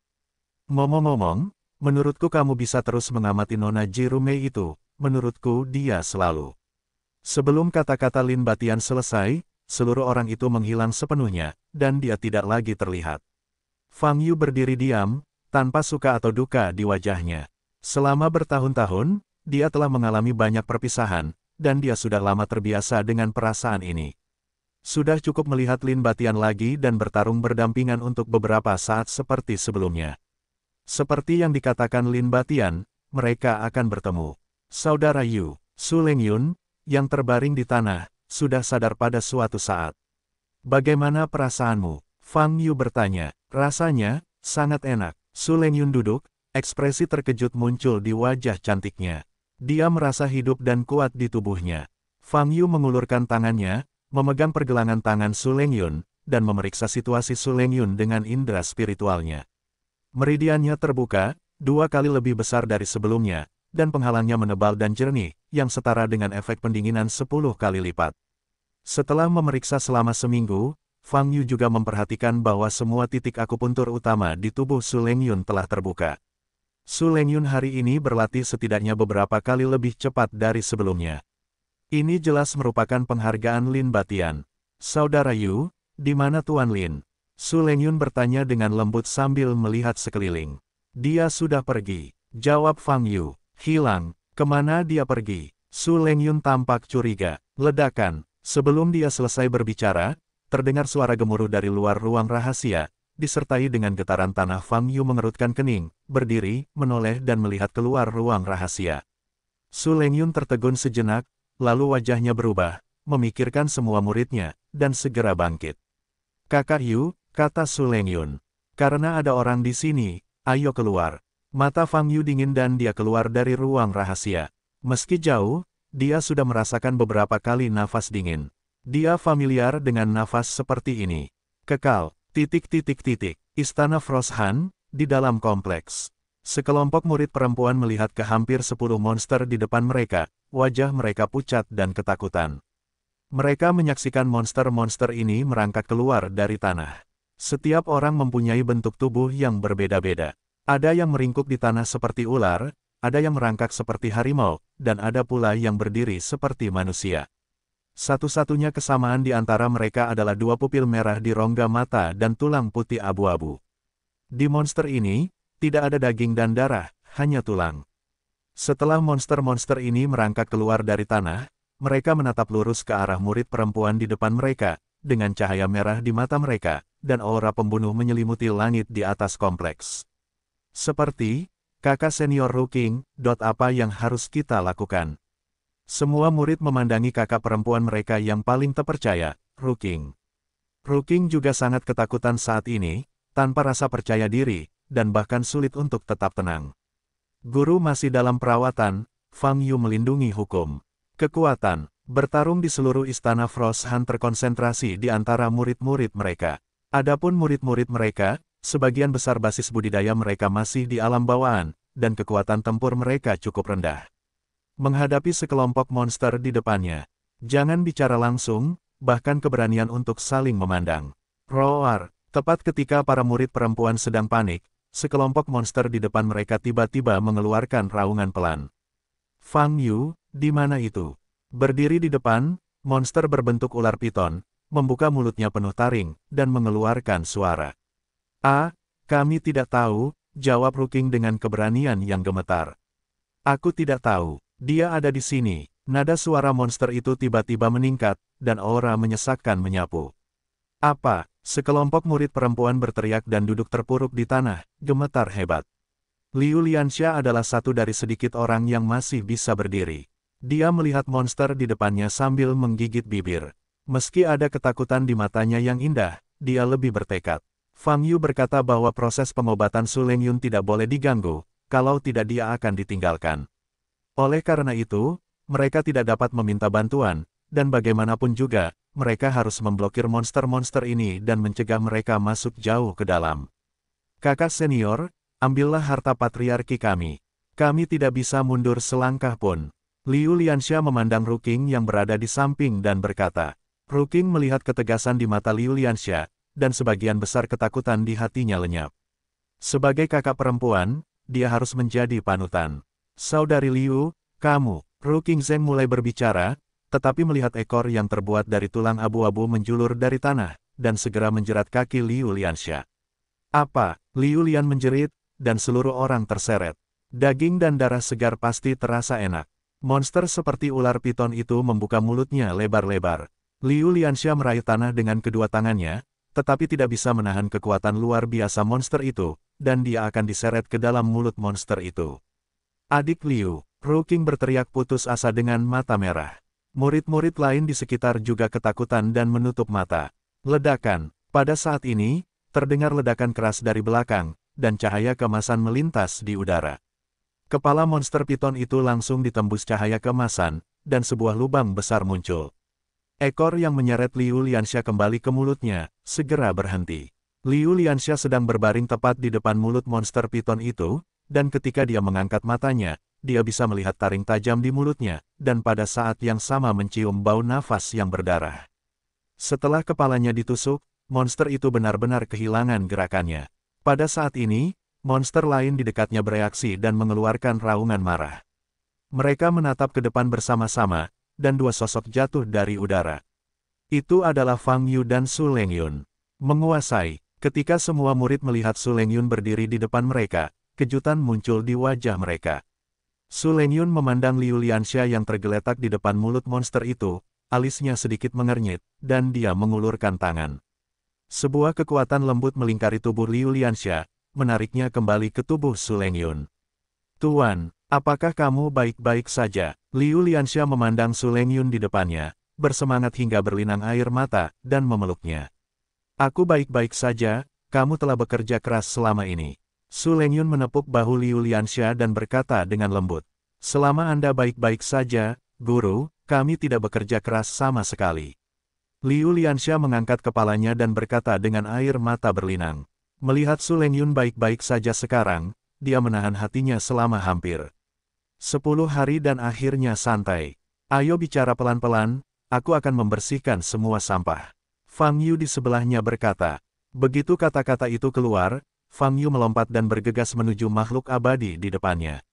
Ngomong-ngomong, Menurutku kamu bisa terus mengamati Nona Jirume itu, menurutku dia selalu. Sebelum kata-kata Lin Batian selesai, seluruh orang itu menghilang sepenuhnya, dan dia tidak lagi terlihat. Fang Yu berdiri diam, tanpa suka atau duka di wajahnya. Selama bertahun-tahun, dia telah mengalami banyak perpisahan, dan dia sudah lama terbiasa dengan perasaan ini. Sudah cukup melihat Lin Batian lagi dan bertarung berdampingan untuk beberapa saat seperti sebelumnya. Seperti yang dikatakan Lin Batian, mereka akan bertemu. Saudara Yu, Su Leng Yun, yang terbaring di tanah, sudah sadar pada suatu saat. Bagaimana perasaanmu? Fang Yu bertanya. Rasanya, sangat enak. Su Leng Yun duduk, ekspresi terkejut muncul di wajah cantiknya. Dia merasa hidup dan kuat di tubuhnya. Fang Yu mengulurkan tangannya, memegang pergelangan tangan Su Leng Yun, dan memeriksa situasi Su Leng Yun dengan indera spiritualnya. Meridiannya terbuka, dua kali lebih besar dari sebelumnya, dan penghalangnya menebal dan jernih, yang setara dengan efek pendinginan 10 kali lipat. Setelah memeriksa selama seminggu, Fang Yu juga memperhatikan bahwa semua titik akupuntur utama di tubuh Su Lengyun telah terbuka. Su Lengyun hari ini berlatih setidaknya beberapa kali lebih cepat dari sebelumnya. Ini jelas merupakan penghargaan Lin Batian. Saudara Yu, di mana Tuan Lin? Su Lengyun bertanya dengan lembut sambil melihat sekeliling. Dia sudah pergi. Jawab Fang Yu. Hilang. Ke mana dia pergi? Su Lengyun tampak curiga. Ledakan. Sebelum dia selesai berbicara, terdengar suara gemuruh dari luar ruang rahasia, disertai dengan getaran tanah Fang Yu mengerutkan kening, berdiri, menoleh dan melihat keluar ruang rahasia. Su Lengyun tertegun sejenak, lalu wajahnya berubah, memikirkan semua muridnya, dan segera bangkit. Kakak Yu, kata Su Lengyun. Karena ada orang di sini, ayo keluar. Mata Fang Yu dingin dan dia keluar dari ruang rahasia. Meski jauh, dia sudah merasakan beberapa kali nafas dingin. Dia familiar dengan nafas seperti ini. Kekal, Titik-titik-titik. Istana Frosthan, di dalam kompleks. Sekelompok murid perempuan melihat ke hampir sepuluh monster di depan mereka, wajah mereka pucat dan ketakutan. Mereka menyaksikan monster-monster ini merangkak keluar dari tanah. Setiap orang mempunyai bentuk tubuh yang berbeda-beda. Ada yang meringkuk di tanah seperti ular, ada yang merangkak seperti harimau, dan ada pula yang berdiri seperti manusia. Satu-satunya kesamaan di antara mereka adalah dua pupil merah di rongga mata dan tulang putih abu-abu. Di monster ini, tidak ada daging dan darah, hanya tulang. Setelah monster-monster ini merangkak keluar dari tanah, mereka menatap lurus ke arah murid perempuan di depan mereka, dengan cahaya merah di mata mereka, dan aura pembunuh menyelimuti langit di atas kompleks. Seperti, kakak senior Ruking, dot apa yang harus kita lakukan? Semua murid memandangi kakak perempuan mereka yang paling terpercaya, Ruking. Ruking juga sangat ketakutan saat ini, tanpa rasa percaya diri, dan bahkan sulit untuk tetap tenang. Guru masih dalam perawatan, Fang Yu melindungi hukum. Kekuatan, bertarung di seluruh istana Frost Han terkonsentrasi di antara murid-murid mereka. Adapun murid-murid mereka, sebagian besar basis budidaya mereka masih di alam bawaan, dan kekuatan tempur mereka cukup rendah menghadapi sekelompok monster di depannya. Jangan bicara langsung, bahkan keberanian untuk saling memandang. Roar, tepat ketika para murid perempuan sedang panik, sekelompok monster di depan mereka tiba-tiba mengeluarkan raungan pelan. Fang Yu, di mana itu? Berdiri di depan, monster berbentuk ular piton, membuka mulutnya penuh taring, dan mengeluarkan suara. Ah, kami tidak tahu, jawab Ruking dengan keberanian yang gemetar. Aku tidak tahu. Dia ada di sini. Nada suara monster itu tiba-tiba meningkat, dan aura menyesakkan menyapu. Apa? Sekelompok murid perempuan berteriak dan duduk terpuruk di tanah, gemetar hebat. Liu Lianxia adalah satu dari sedikit orang yang masih bisa berdiri. Dia melihat monster di depannya sambil menggigit bibir. Meski ada ketakutan di matanya yang indah, dia lebih bertekad. Fang Yu berkata bahwa proses pengobatan Su Lengyun tidak boleh diganggu, kalau tidak dia akan ditinggalkan. Oleh karena itu, mereka tidak dapat meminta bantuan, dan bagaimanapun juga, mereka harus memblokir monster-monster ini dan mencegah mereka masuk jauh ke dalam. Kakak senior, ambillah harta patriarki kami. Kami tidak bisa mundur selangkah pun. Liu Lianxia memandang Ruking yang berada di samping dan berkata. Ruking melihat ketegasan di mata Liu Lianxia, dan sebagian besar ketakutan di hatinya lenyap. Sebagai kakak perempuan, dia harus menjadi panutan. Saudari Liu, kamu, Ru Qingzhen mulai berbicara, tetapi melihat ekor yang terbuat dari tulang abu-abu menjulur dari tanah, dan segera menjerat kaki Liu Lianxia. Apa? Liu Lian menjerit, dan seluruh orang terseret. Daging dan darah segar pasti terasa enak. Monster seperti ular piton itu membuka mulutnya lebar-lebar. Liu Lianxia meraih tanah dengan kedua tangannya, tetapi tidak bisa menahan kekuatan luar biasa monster itu, dan dia akan diseret ke dalam mulut monster itu. Adik Liu, Ruking berteriak putus asa dengan mata merah. Murid-murid lain di sekitar juga ketakutan dan menutup mata. Ledakan. Pada saat ini, terdengar ledakan keras dari belakang, dan cahaya kemasan melintas di udara. Kepala monster piton itu langsung ditembus cahaya kemasan, dan sebuah lubang besar muncul. Ekor yang menyeret Liu Lianxia kembali ke mulutnya, segera berhenti. Liu Lianxia sedang berbaring tepat di depan mulut monster piton itu, dan ketika dia mengangkat matanya, dia bisa melihat taring tajam di mulutnya, dan pada saat yang sama mencium bau nafas yang berdarah. Setelah kepalanya ditusuk, monster itu benar-benar kehilangan gerakannya. Pada saat ini, monster lain di dekatnya bereaksi dan mengeluarkan raungan marah. Mereka menatap ke depan bersama-sama, dan dua sosok jatuh dari udara. Itu adalah Fang Yu dan Su Lengyun. Menguasai, ketika semua murid melihat Su Lengyun berdiri di depan mereka, kejutan muncul di wajah mereka. Su Lengyun memandang Liu Lianxia yang tergeletak di depan mulut monster itu, alisnya sedikit mengernyit, dan dia mengulurkan tangan. Sebuah kekuatan lembut melingkari tubuh Liu Lianxia, menariknya kembali ke tubuh Su Lengyun. Tuan, apakah kamu baik-baik saja? Liu Lianxia memandang Su Lengyun di depannya, bersemangat hingga berlinang air mata, dan memeluknya. Aku baik-baik saja, kamu telah bekerja keras selama ini. Su Lengyun menepuk bahu Liu Lianxia dan berkata dengan lembut. Selama Anda baik-baik saja, Guru, kami tidak bekerja keras sama sekali. Liu Lianxia mengangkat kepalanya dan berkata dengan air mata berlinang. Melihat Su Lengyun baik-baik saja sekarang, dia menahan hatinya selama hampir sepuluh hari dan akhirnya santai. Ayo bicara pelan-pelan, aku akan membersihkan semua sampah. Fang Yu di sebelahnya berkata. Begitu kata-kata itu keluar, Fang Yu melompat dan bergegas menuju makhluk abadi di depannya.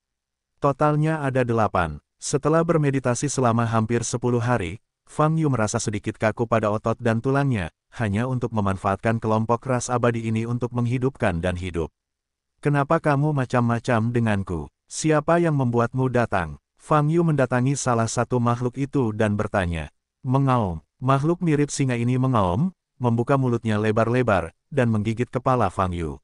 Totalnya ada delapan. Setelah bermeditasi selama hampir sepuluh hari, Fang Yu merasa sedikit kaku pada otot dan tulangnya, hanya untuk memanfaatkan kelompok ras abadi ini untuk menghidupkan dan hidup. Kenapa kamu macam-macam denganku? Siapa yang membuatmu datang? Fang Yu mendatangi salah satu makhluk itu dan bertanya. Mengaum. Makhluk mirip singa ini mengaum, membuka mulutnya lebar-lebar, dan menggigit kepala Fang Yu.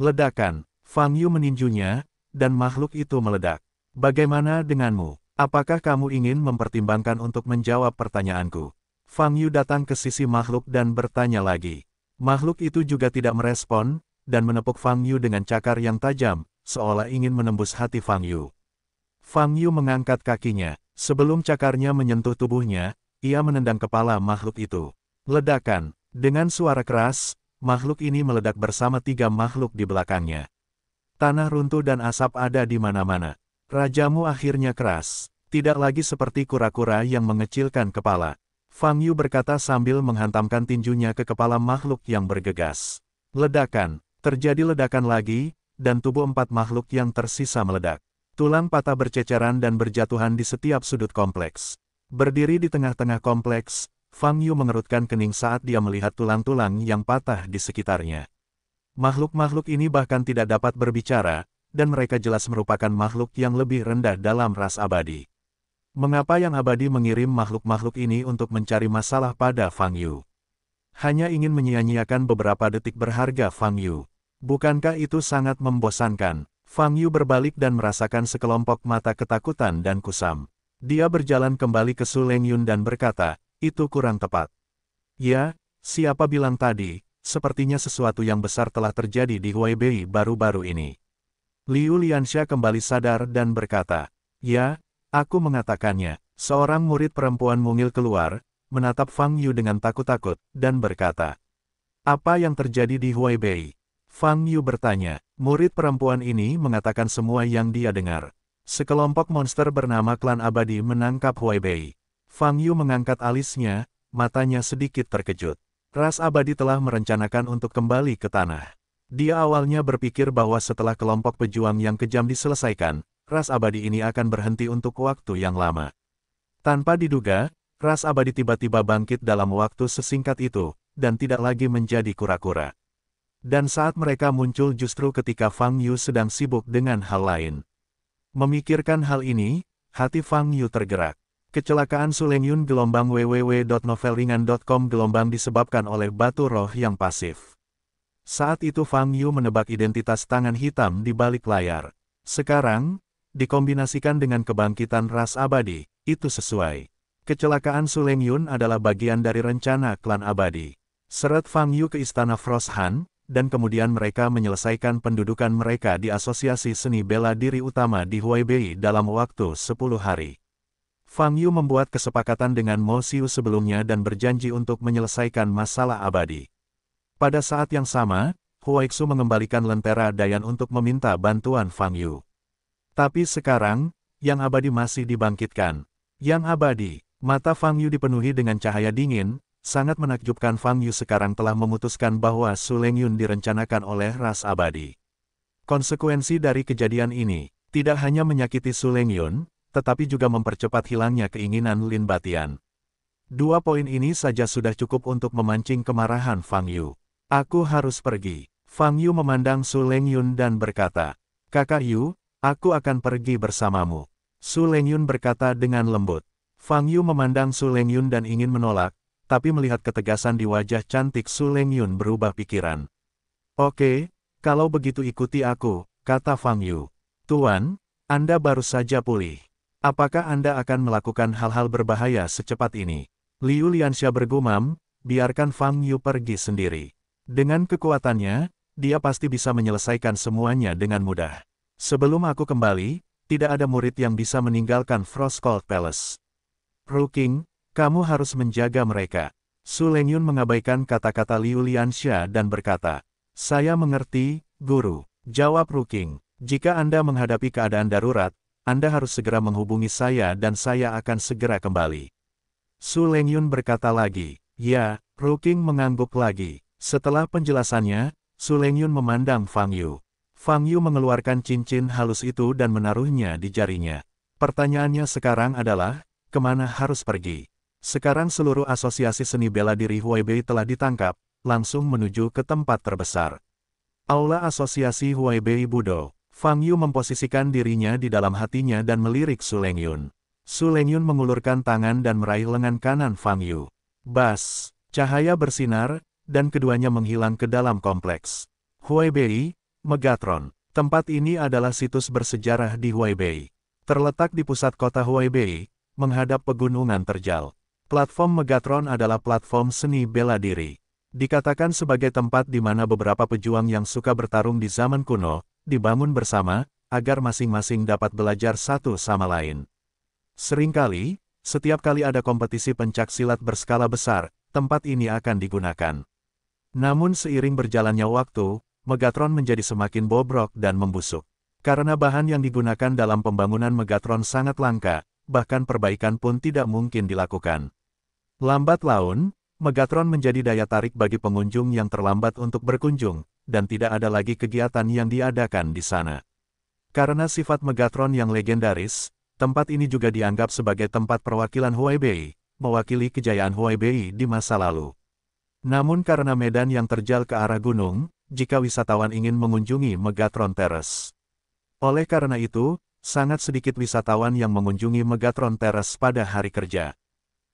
Ledakan. Fang Yu meninjunya, dan makhluk itu meledak. Bagaimana denganmu? Apakah kamu ingin mempertimbangkan untuk menjawab pertanyaanku? Fang Yu datang ke sisi makhluk dan bertanya lagi. Makhluk itu juga tidak merespon, dan menepuk Fang Yu dengan cakar yang tajam, seolah ingin menembus hati Fang Yu. Fang Yu mengangkat kakinya. Sebelum cakarnya menyentuh tubuhnya, ia menendang kepala makhluk itu. Ledakan. Dengan suara keras, makhluk ini meledak bersama tiga makhluk di belakangnya. Tanah runtuh dan asap ada di mana-mana. Rajamu akhirnya keras, tidak lagi seperti kura-kura yang mengecilkan kepala. Fang Yu berkata sambil menghantamkan tinjunya ke kepala makhluk yang bergegas. Ledakan, terjadi ledakan lagi, dan tubuh empat makhluk yang tersisa meledak. Tulang patah berceceran dan berjatuhan di setiap sudut kompleks. Berdiri di tengah-tengah kompleks, Fang Yu mengerutkan kening saat dia melihat tulang-tulang yang patah di sekitarnya. Makhluk-makhluk ini bahkan tidak dapat berbicara, dan mereka jelas merupakan makhluk yang lebih rendah dalam ras abadi. Mengapa yang abadi mengirim makhluk-makhluk ini untuk mencari masalah pada Fang Yu? Hanya ingin menyia-nyiakan beberapa detik berharga Fang Yu. Bukankah itu sangat membosankan? Fang Yu berbalik dan merasakan sekelompok mata ketakutan dan kusam. Dia berjalan kembali ke Su Lengyun dan berkata, itu kurang tepat. Ya, siapa bilang tadi, sepertinya sesuatu yang besar telah terjadi di Huaibei baru-baru ini. Liu Lianxia kembali sadar dan berkata, Ya, aku mengatakannya. Seorang murid perempuan mungil keluar, menatap Fang Yu dengan takut-takut, dan berkata, Apa yang terjadi di Huaibei? Fang Yu bertanya, murid perempuan ini mengatakan semua yang dia dengar. Sekelompok monster bernama klan abadi menangkap Huaibei. Fang Yu mengangkat alisnya, matanya sedikit terkejut. Ras abadi telah merencanakan untuk kembali ke tanah. Dia awalnya berpikir bahwa setelah kelompok pejuang yang kejam diselesaikan, ras abadi ini akan berhenti untuk waktu yang lama. Tanpa diduga, ras abadi tiba-tiba bangkit dalam waktu sesingkat itu, dan tidak lagi menjadi kura-kura. Dan saat mereka muncul justru ketika Fang Yu sedang sibuk dengan hal lain. Memikirkan hal ini, hati Fang Yu tergerak. Kecelakaan Sulenyun gelombang www.novelringan.com gelombang disebabkan oleh batu roh yang pasif. Saat itu Fang Yu menebak identitas tangan hitam di balik layar. Sekarang, dikombinasikan dengan kebangkitan ras abadi, itu sesuai. Kecelakaan Sulenyun adalah bagian dari rencana klan abadi. Seret Fang Yu ke istana Frost Han, dan kemudian mereka menyelesaikan pendudukan mereka di Asosiasi Seni Bela Diri Utama di Huaibei dalam waktu 10 hari. Fang Yu membuat kesepakatan dengan Mo Xiu sebelumnya dan berjanji untuk menyelesaikan masalah abadi. Pada saat yang sama, Huaixu mengembalikan Lentera Dayan untuk meminta bantuan Fang Yu. Tapi sekarang, yang abadi masih dibangkitkan. Yang abadi, mata Fang Yu dipenuhi dengan cahaya dingin, sangat menakjubkan Fang Yu sekarang telah memutuskan bahwa Su Lengyun direncanakan oleh ras abadi. Konsekuensi dari kejadian ini, tidak hanya menyakiti Su Lengyun, tetapi juga mempercepat hilangnya keinginan Lin Batian. Dua poin ini saja sudah cukup untuk memancing kemarahan Fang Yu. Aku harus pergi. Fang Yu memandang Su Lengyun dan berkata, Kakak Yu, aku akan pergi bersamamu. Su Lengyun berkata dengan lembut. Fang Yu memandang Su Lengyun dan ingin menolak, tapi melihat ketegasan di wajah cantik Su Lengyun berubah pikiran. Oke, kalau begitu ikuti aku, kata Fang Yu. Tuan, Anda baru saja pulih. Apakah Anda akan melakukan hal-hal berbahaya secepat ini? Liu Liansha bergumam, biarkan Fang Yu pergi sendiri. Dengan kekuatannya, dia pasti bisa menyelesaikan semuanya dengan mudah. Sebelum aku kembali, tidak ada murid yang bisa meninggalkan Frostcold Palace. Ruking, kamu harus menjaga mereka. Su Lengyun mengabaikan kata-kata Liu Liansha dan berkata, Saya mengerti, Guru. Jawab Ruking, jika Anda menghadapi keadaan darurat, Anda harus segera menghubungi saya dan saya akan segera kembali. Su Lengyun berkata lagi, Ya, Ruking mengangguk lagi. Setelah penjelasannya, Su Lengyun memandang Fang Yu. Fang Yu mengeluarkan cincin halus itu dan menaruhnya di jarinya. Pertanyaannya sekarang adalah, ke mana harus pergi? Sekarang seluruh asosiasi seni bela diri Huaibei telah ditangkap, langsung menuju ke tempat terbesar. Aula Asosiasi Huaibei Budo. Fang Yu memposisikan dirinya di dalam hatinya dan melirik Su Lengyun. Su Lengyun mengulurkan tangan dan meraih lengan kanan Fang Yu. Bas, cahaya bersinar, dan keduanya menghilang ke dalam kompleks. Huaibei, Megatron. Tempat ini adalah situs bersejarah di Huaibei. Terletak di pusat kota Huaibei, menghadap pegunungan terjal. Platform Megatron adalah platform seni bela diri. Dikatakan sebagai tempat di mana beberapa pejuang yang suka bertarung di zaman kuno, dibangun bersama, agar masing-masing dapat belajar satu sama lain. Seringkali, setiap kali ada kompetisi pencak silat berskala besar, tempat ini akan digunakan. Namun seiring berjalannya waktu, Megatron menjadi semakin bobrok dan membusuk. Karena bahan yang digunakan dalam pembangunan Megatron sangat langka, bahkan perbaikan pun tidak mungkin dilakukan. Lambat laun, Megatron menjadi daya tarik bagi pengunjung yang terlambat untuk berkunjung, dan tidak ada lagi kegiatan yang diadakan di sana. Karena sifat Megatron yang legendaris, tempat ini juga dianggap sebagai tempat perwakilan Huaibei, mewakili kejayaan Huaibei di masa lalu. Namun karena medan yang terjal ke arah gunung, jika wisatawan ingin mengunjungi Megatron Terrace. Oleh karena itu, sangat sedikit wisatawan yang mengunjungi Megatron Terrace pada hari kerja.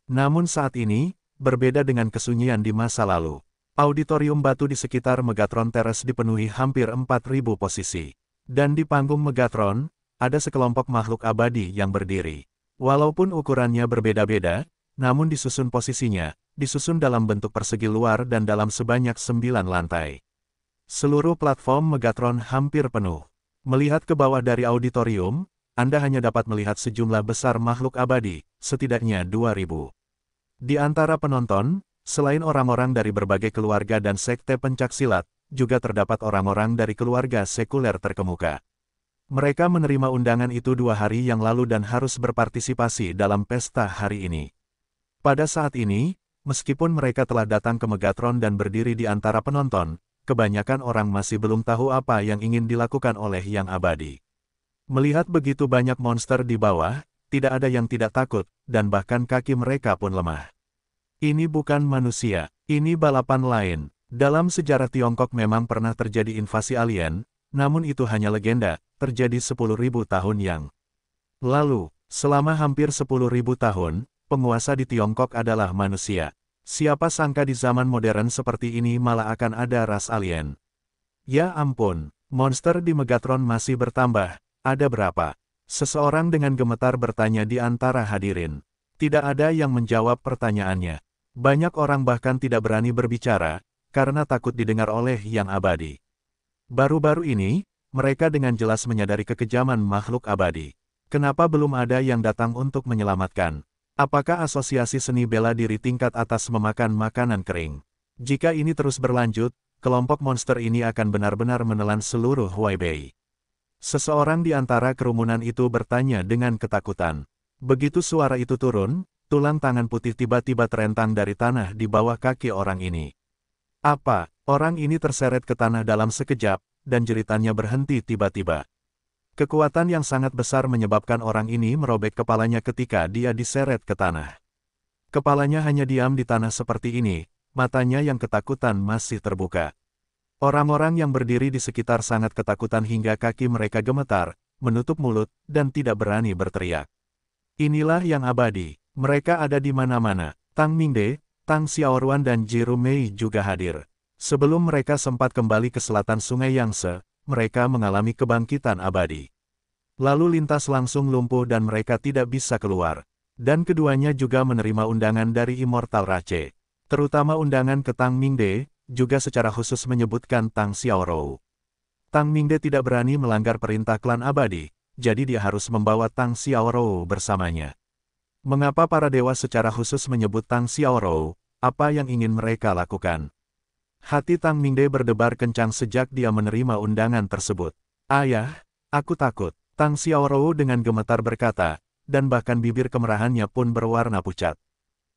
Namun saat ini, berbeda dengan kesunyian di masa lalu. Auditorium batu di sekitar Megatron Terrace dipenuhi hampir 4.000 posisi. Dan di panggung Megatron, ada sekelompok makhluk abadi yang berdiri. Walaupun ukurannya berbeda-beda, namun disusun posisinya, disusun dalam bentuk persegi luar dan dalam sebanyak sembilan lantai. Seluruh platform Megatron hampir penuh. Melihat ke bawah dari auditorium, Anda hanya dapat melihat sejumlah besar makhluk abadi, setidaknya 2000. Di antara penonton, selain orang-orang dari berbagai keluarga dan sekte pencak silat, juga terdapat orang-orang dari keluarga sekuler terkemuka. Mereka menerima undangan itu dua hari yang lalu dan harus berpartisipasi dalam pesta hari ini. Pada saat ini, meskipun mereka telah datang ke Megatron dan berdiri di antara penonton, kebanyakan orang masih belum tahu apa yang ingin dilakukan oleh Yang Abadi. Melihat begitu banyak monster di bawah, tidak ada yang tidak takut, dan bahkan kaki mereka pun lemah. Ini bukan manusia, ini balapan lain. Dalam sejarah Tiongkok memang pernah terjadi invasi alien, namun itu hanya legenda, terjadi 10.000 tahun yang lalu. Selama hampir 10.000 tahun, penguasa di Tiongkok adalah manusia. Siapa sangka di zaman modern seperti ini malah akan ada ras alien. Ya ampun, monster di Megatron masih bertambah, ada berapa? Seseorang dengan gemetar bertanya di antara hadirin. Tidak ada yang menjawab pertanyaannya. Banyak orang bahkan tidak berani berbicara, karena takut didengar oleh yang abadi. Baru-baru ini, mereka dengan jelas menyadari kekejaman makhluk abadi. Kenapa belum ada yang datang untuk menyelamatkan? Apakah asosiasi seni bela diri tingkat atas memakan makanan kering? Jika ini terus berlanjut, kelompok monster ini akan benar-benar menelan seluruh Huaibei. Seseorang di antara kerumunan itu bertanya dengan ketakutan. Begitu suara itu turun, tulang tangan putih tiba-tiba terentang dari tanah di bawah kaki orang ini. Apa? Orang ini terseret ke tanah dalam sekejap, dan jeritannya berhenti tiba-tiba. Kekuatan yang sangat besar menyebabkan orang ini merobek kepalanya ketika dia diseret ke tanah. Kepalanya hanya diam di tanah seperti ini, matanya yang ketakutan masih terbuka. Orang-orang yang berdiri di sekitar sangat ketakutan hingga kaki mereka gemetar, menutup mulut, dan tidak berani berteriak. Inilah yang abadi, mereka ada di mana-mana. Tang Mingde, Tang Xiaoruan dan Jiru Mei juga hadir. Sebelum mereka sempat kembali ke selatan sungai Yangtze, mereka mengalami kebangkitan abadi. Lalu lintas langsung lumpuh dan mereka tidak bisa keluar. Dan keduanya juga menerima undangan dari Immortal Rache. Terutama undangan ke Tang Mingde, juga secara khusus menyebutkan Tang Xiaorou. Tang Mingde tidak berani melanggar perintah klan abadi, jadi dia harus membawa Tang Xiaorou bersamanya. Mengapa para dewa secara khusus menyebut Tang Xiaorou, apa yang ingin mereka lakukan? Hati Tang Mingde berdebar kencang sejak dia menerima undangan tersebut. Ayah, aku takut. Tang Xiaorou dengan gemetar berkata, dan bahkan bibir kemerahannya pun berwarna pucat.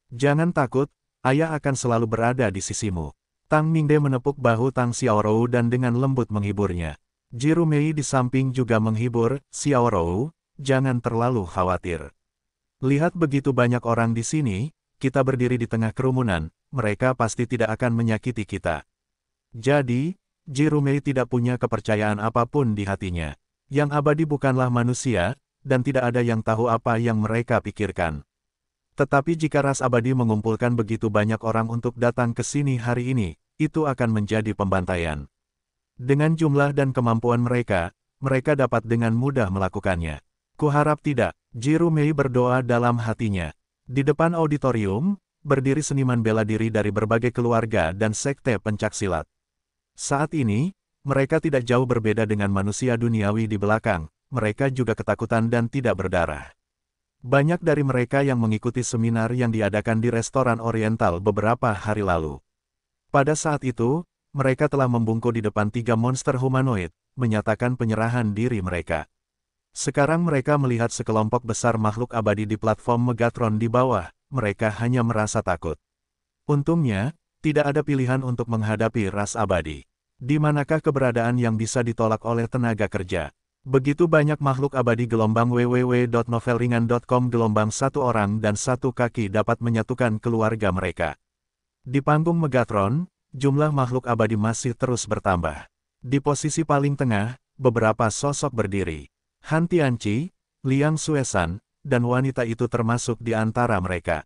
Jangan takut, ayah akan selalu berada di sisimu. Tang Mingde menepuk bahu Tang Xiaorou dan dengan lembut menghiburnya. Jiru Mei di samping juga menghibur, Xiaorou, jangan terlalu khawatir. Lihat begitu banyak orang di sini, kita berdiri di tengah kerumunan, mereka pasti tidak akan menyakiti kita. Jadi, Jirumei tidak punya kepercayaan apa pun di hatinya. Yang abadi bukanlah manusia, dan tidak ada yang tahu apa yang mereka pikirkan. Tetapi jika ras abadi mengumpulkan begitu banyak orang untuk datang ke sini hari ini, itu akan menjadi pembantaian. Dengan jumlah dan kemampuan mereka, mereka dapat dengan mudah melakukannya. Kuharap tidak, Jirumei berdoa dalam hatinya. Di depan auditorium, berdiri seniman bela diri dari berbagai keluarga dan sekte pencaksilat. Saat ini, mereka tidak jauh berbeda dengan manusia duniawi di belakang, mereka juga ketakutan dan tidak berdarah. Banyak dari mereka yang mengikuti seminar yang diadakan di restoran oriental beberapa hari lalu. Pada saat itu, mereka telah membungkuk di depan tiga monster humanoid, menyatakan penyerahan diri mereka. Sekarang mereka melihat sekelompok besar makhluk abadi di platform Megatron di bawah, mereka hanya merasa takut. Untungnya, tidak ada pilihan untuk menghadapi ras abadi. Di manakah keberadaan yang bisa ditolak oleh tenaga kerja? Begitu banyak makhluk abadi gelombang www.novelringan.com gelombang satu orang dan satu kaki dapat menyatukan keluarga mereka. Di panggung Megatron, jumlah makhluk abadi masih terus bertambah. Di posisi paling tengah, beberapa sosok berdiri. Han Tianchi, Liang Suesan, dan wanita itu termasuk di antara mereka.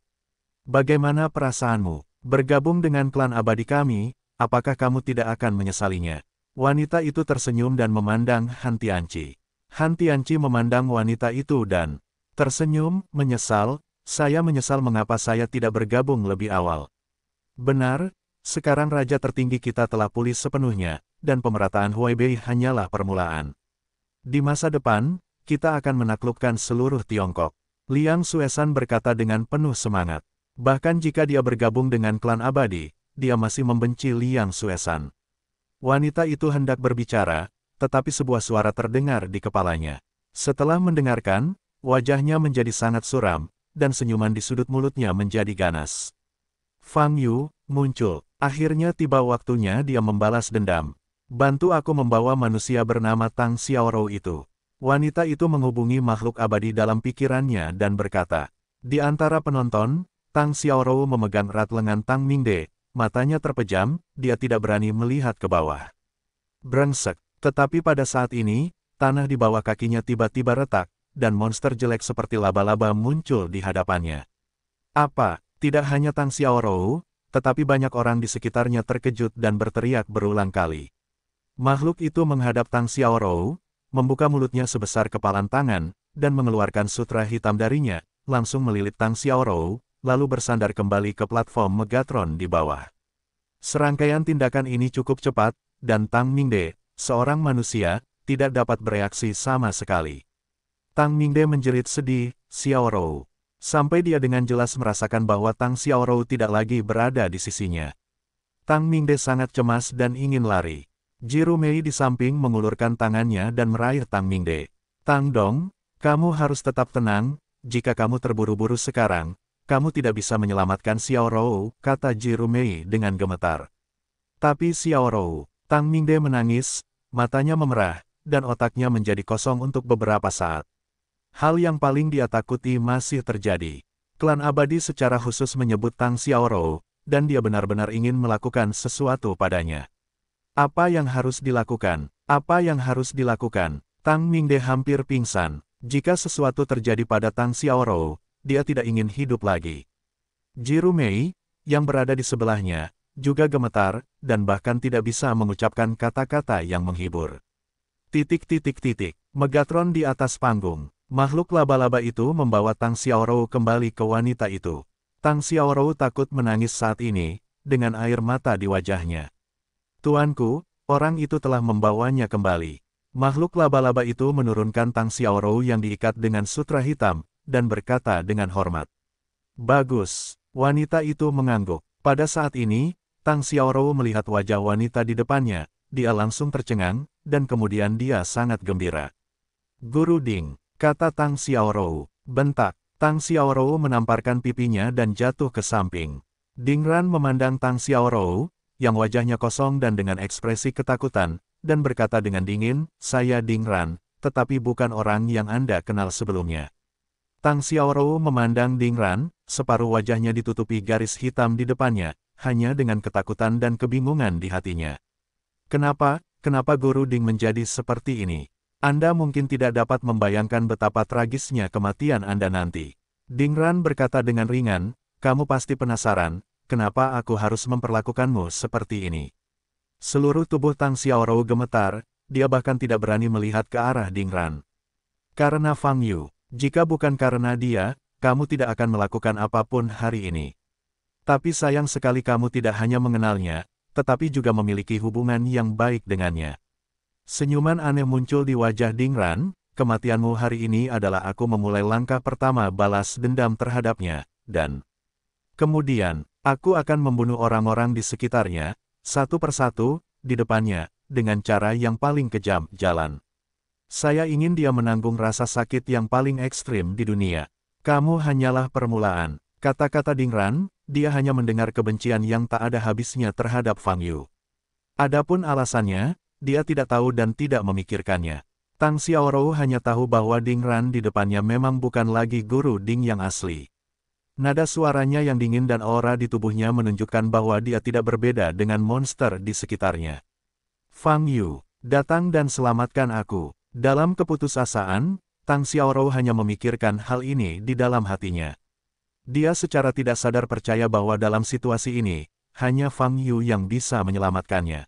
Bagaimana perasaanmu? Bergabung dengan klan abadi kami, apakah kamu tidak akan menyesalinya? Wanita itu tersenyum dan memandang Han Tianchi. Han Tianchi memandang wanita itu dan tersenyum, menyesal, saya menyesal mengapa saya tidak bergabung lebih awal. Benar, sekarang raja tertinggi kita telah pulih sepenuhnya, dan pemerataan Huaibei hanyalah permulaan. Di masa depan, kita akan menaklukkan seluruh Tiongkok. Liang Suesan berkata dengan penuh semangat. Bahkan jika dia bergabung dengan klan abadi, dia masih membenci Liang Suesan. Wanita itu hendak berbicara, tetapi sebuah suara terdengar di kepalanya. Setelah mendengarkan, wajahnya menjadi sangat suram, dan senyuman di sudut mulutnya menjadi ganas. Fang Yu, muncul. Akhirnya tiba waktunya dia membalas dendam. Bantu aku membawa manusia bernama Tang Xiaorou itu. Wanita itu menghubungi makhluk abadi dalam pikirannya dan berkata, di antara penonton, Tang Xiaorou memegang erat lengan Tang Mingde, matanya terpejam, dia tidak berani melihat ke bawah. Brengsek, tetapi pada saat ini, tanah di bawah kakinya tiba-tiba retak, dan monster jelek seperti laba-laba muncul di hadapannya. Apa, tidak hanya Tang Xiaorou, tetapi banyak orang di sekitarnya terkejut dan berteriak berulang kali. Makhluk itu menghadap Tang Xiaorou, membuka mulutnya sebesar kepalan tangan, dan mengeluarkan sutra hitam darinya, langsung melilit Tang Xiaorou, lalu bersandar kembali ke platform Megatron di bawah. Serangkaian tindakan ini cukup cepat, dan Tang Mingde, seorang manusia, tidak dapat bereaksi sama sekali. Tang Mingde menjerit sedih, Xiaorou. Sampai dia dengan jelas merasakan bahwa Tang Xiaorou tidak lagi berada di sisinya. Tang Mingde sangat cemas dan ingin lari. Jiru Mei di samping mengulurkan tangannya dan meraih Tang Mingde. Tang Dong, kamu harus tetap tenang, jika kamu terburu-buru sekarang, kamu tidak bisa menyelamatkan Xiao Rou, kata Jiru Mei dengan gemetar. Tapi Xiao Rou, Tang Mingde menangis, matanya memerah, dan otaknya menjadi kosong untuk beberapa saat. Hal yang paling dia takuti masih terjadi. Klan abadi secara khusus menyebut Tang Xiaorou, dan dia benar-benar ingin melakukan sesuatu padanya. Apa yang harus dilakukan? Apa yang harus dilakukan? Tang Mingde hampir pingsan. Jika sesuatu terjadi pada Tang Xiaorou, dia tidak ingin hidup lagi. Jiru Mei, yang berada di sebelahnya, juga gemetar, dan bahkan tidak bisa mengucapkan kata-kata yang menghibur. Titik-titik-titik, Megatron di atas panggung. Makhluk laba-laba itu membawa Tang Xiaorou kembali ke wanita itu. Tang Xiaorou takut menangis saat ini, dengan air mata di wajahnya. Tuanku, orang itu telah membawanya kembali. Makhluk laba-laba itu menurunkan Tang Xiaorou yang diikat dengan sutra hitam, dan berkata dengan hormat. Bagus, wanita itu mengangguk. Pada saat ini, Tang Xiaorou melihat wajah wanita di depannya, dia langsung tercengang, dan kemudian dia sangat gembira. Guru Ding, kata Tang Xiaorou. Bentak, Tang Xiaorou menamparkan pipinya dan jatuh ke samping. Dingran memandang Tang Xiaorou, yang wajahnya kosong dan dengan ekspresi ketakutan, dan berkata dengan dingin, saya Dingran, tetapi bukan orang yang Anda kenal sebelumnya. Tang Xiaorou memandang Dingran, separuh wajahnya ditutupi garis hitam di depannya, hanya dengan ketakutan dan kebingungan di hatinya. Kenapa, kenapa Guru Ding menjadi seperti ini? Anda mungkin tidak dapat membayangkan betapa tragisnya kematian Anda nanti. Dingran berkata dengan ringan, kamu pasti penasaran, kenapa aku harus memperlakukanmu seperti ini. Seluruh tubuh Tang Xiaorou gemetar, dia bahkan tidak berani melihat ke arah Dingran. Karena Fang Yu, jika bukan karena dia, kamu tidak akan melakukan apa pun hari ini. Tapi sayang sekali kamu tidak hanya mengenalnya, tetapi juga memiliki hubungan yang baik dengannya. Senyuman aneh muncul di wajah Dingran, kematianmu hari ini adalah aku memulai langkah pertama balas dendam terhadapnya, dan kemudian, aku akan membunuh orang-orang di sekitarnya, satu persatu, di depannya, dengan cara yang paling kejam, jalan. Saya ingin dia menanggung rasa sakit yang paling ekstrim di dunia. Kamu hanyalah permulaan. Kata-kata Dingran, dia hanya mendengar kebencian yang tak ada habisnya terhadap Fang Yu. Adapun alasannya, dia tidak tahu dan tidak memikirkannya. Tang Xiaorou hanya tahu bahwa Ding Ran di depannya memang bukan lagi guru Ding yang asli. Nada suaranya yang dingin dan aura di tubuhnya menunjukkan bahwa dia tidak berbeda dengan monster di sekitarnya. Fang Yu, datang dan selamatkan aku. Dalam keputusasaan, Tang Xiaorou hanya memikirkan hal ini di dalam hatinya. Dia secara tidak sadar percaya bahwa dalam situasi ini, hanya Fang Yu yang bisa menyelamatkannya.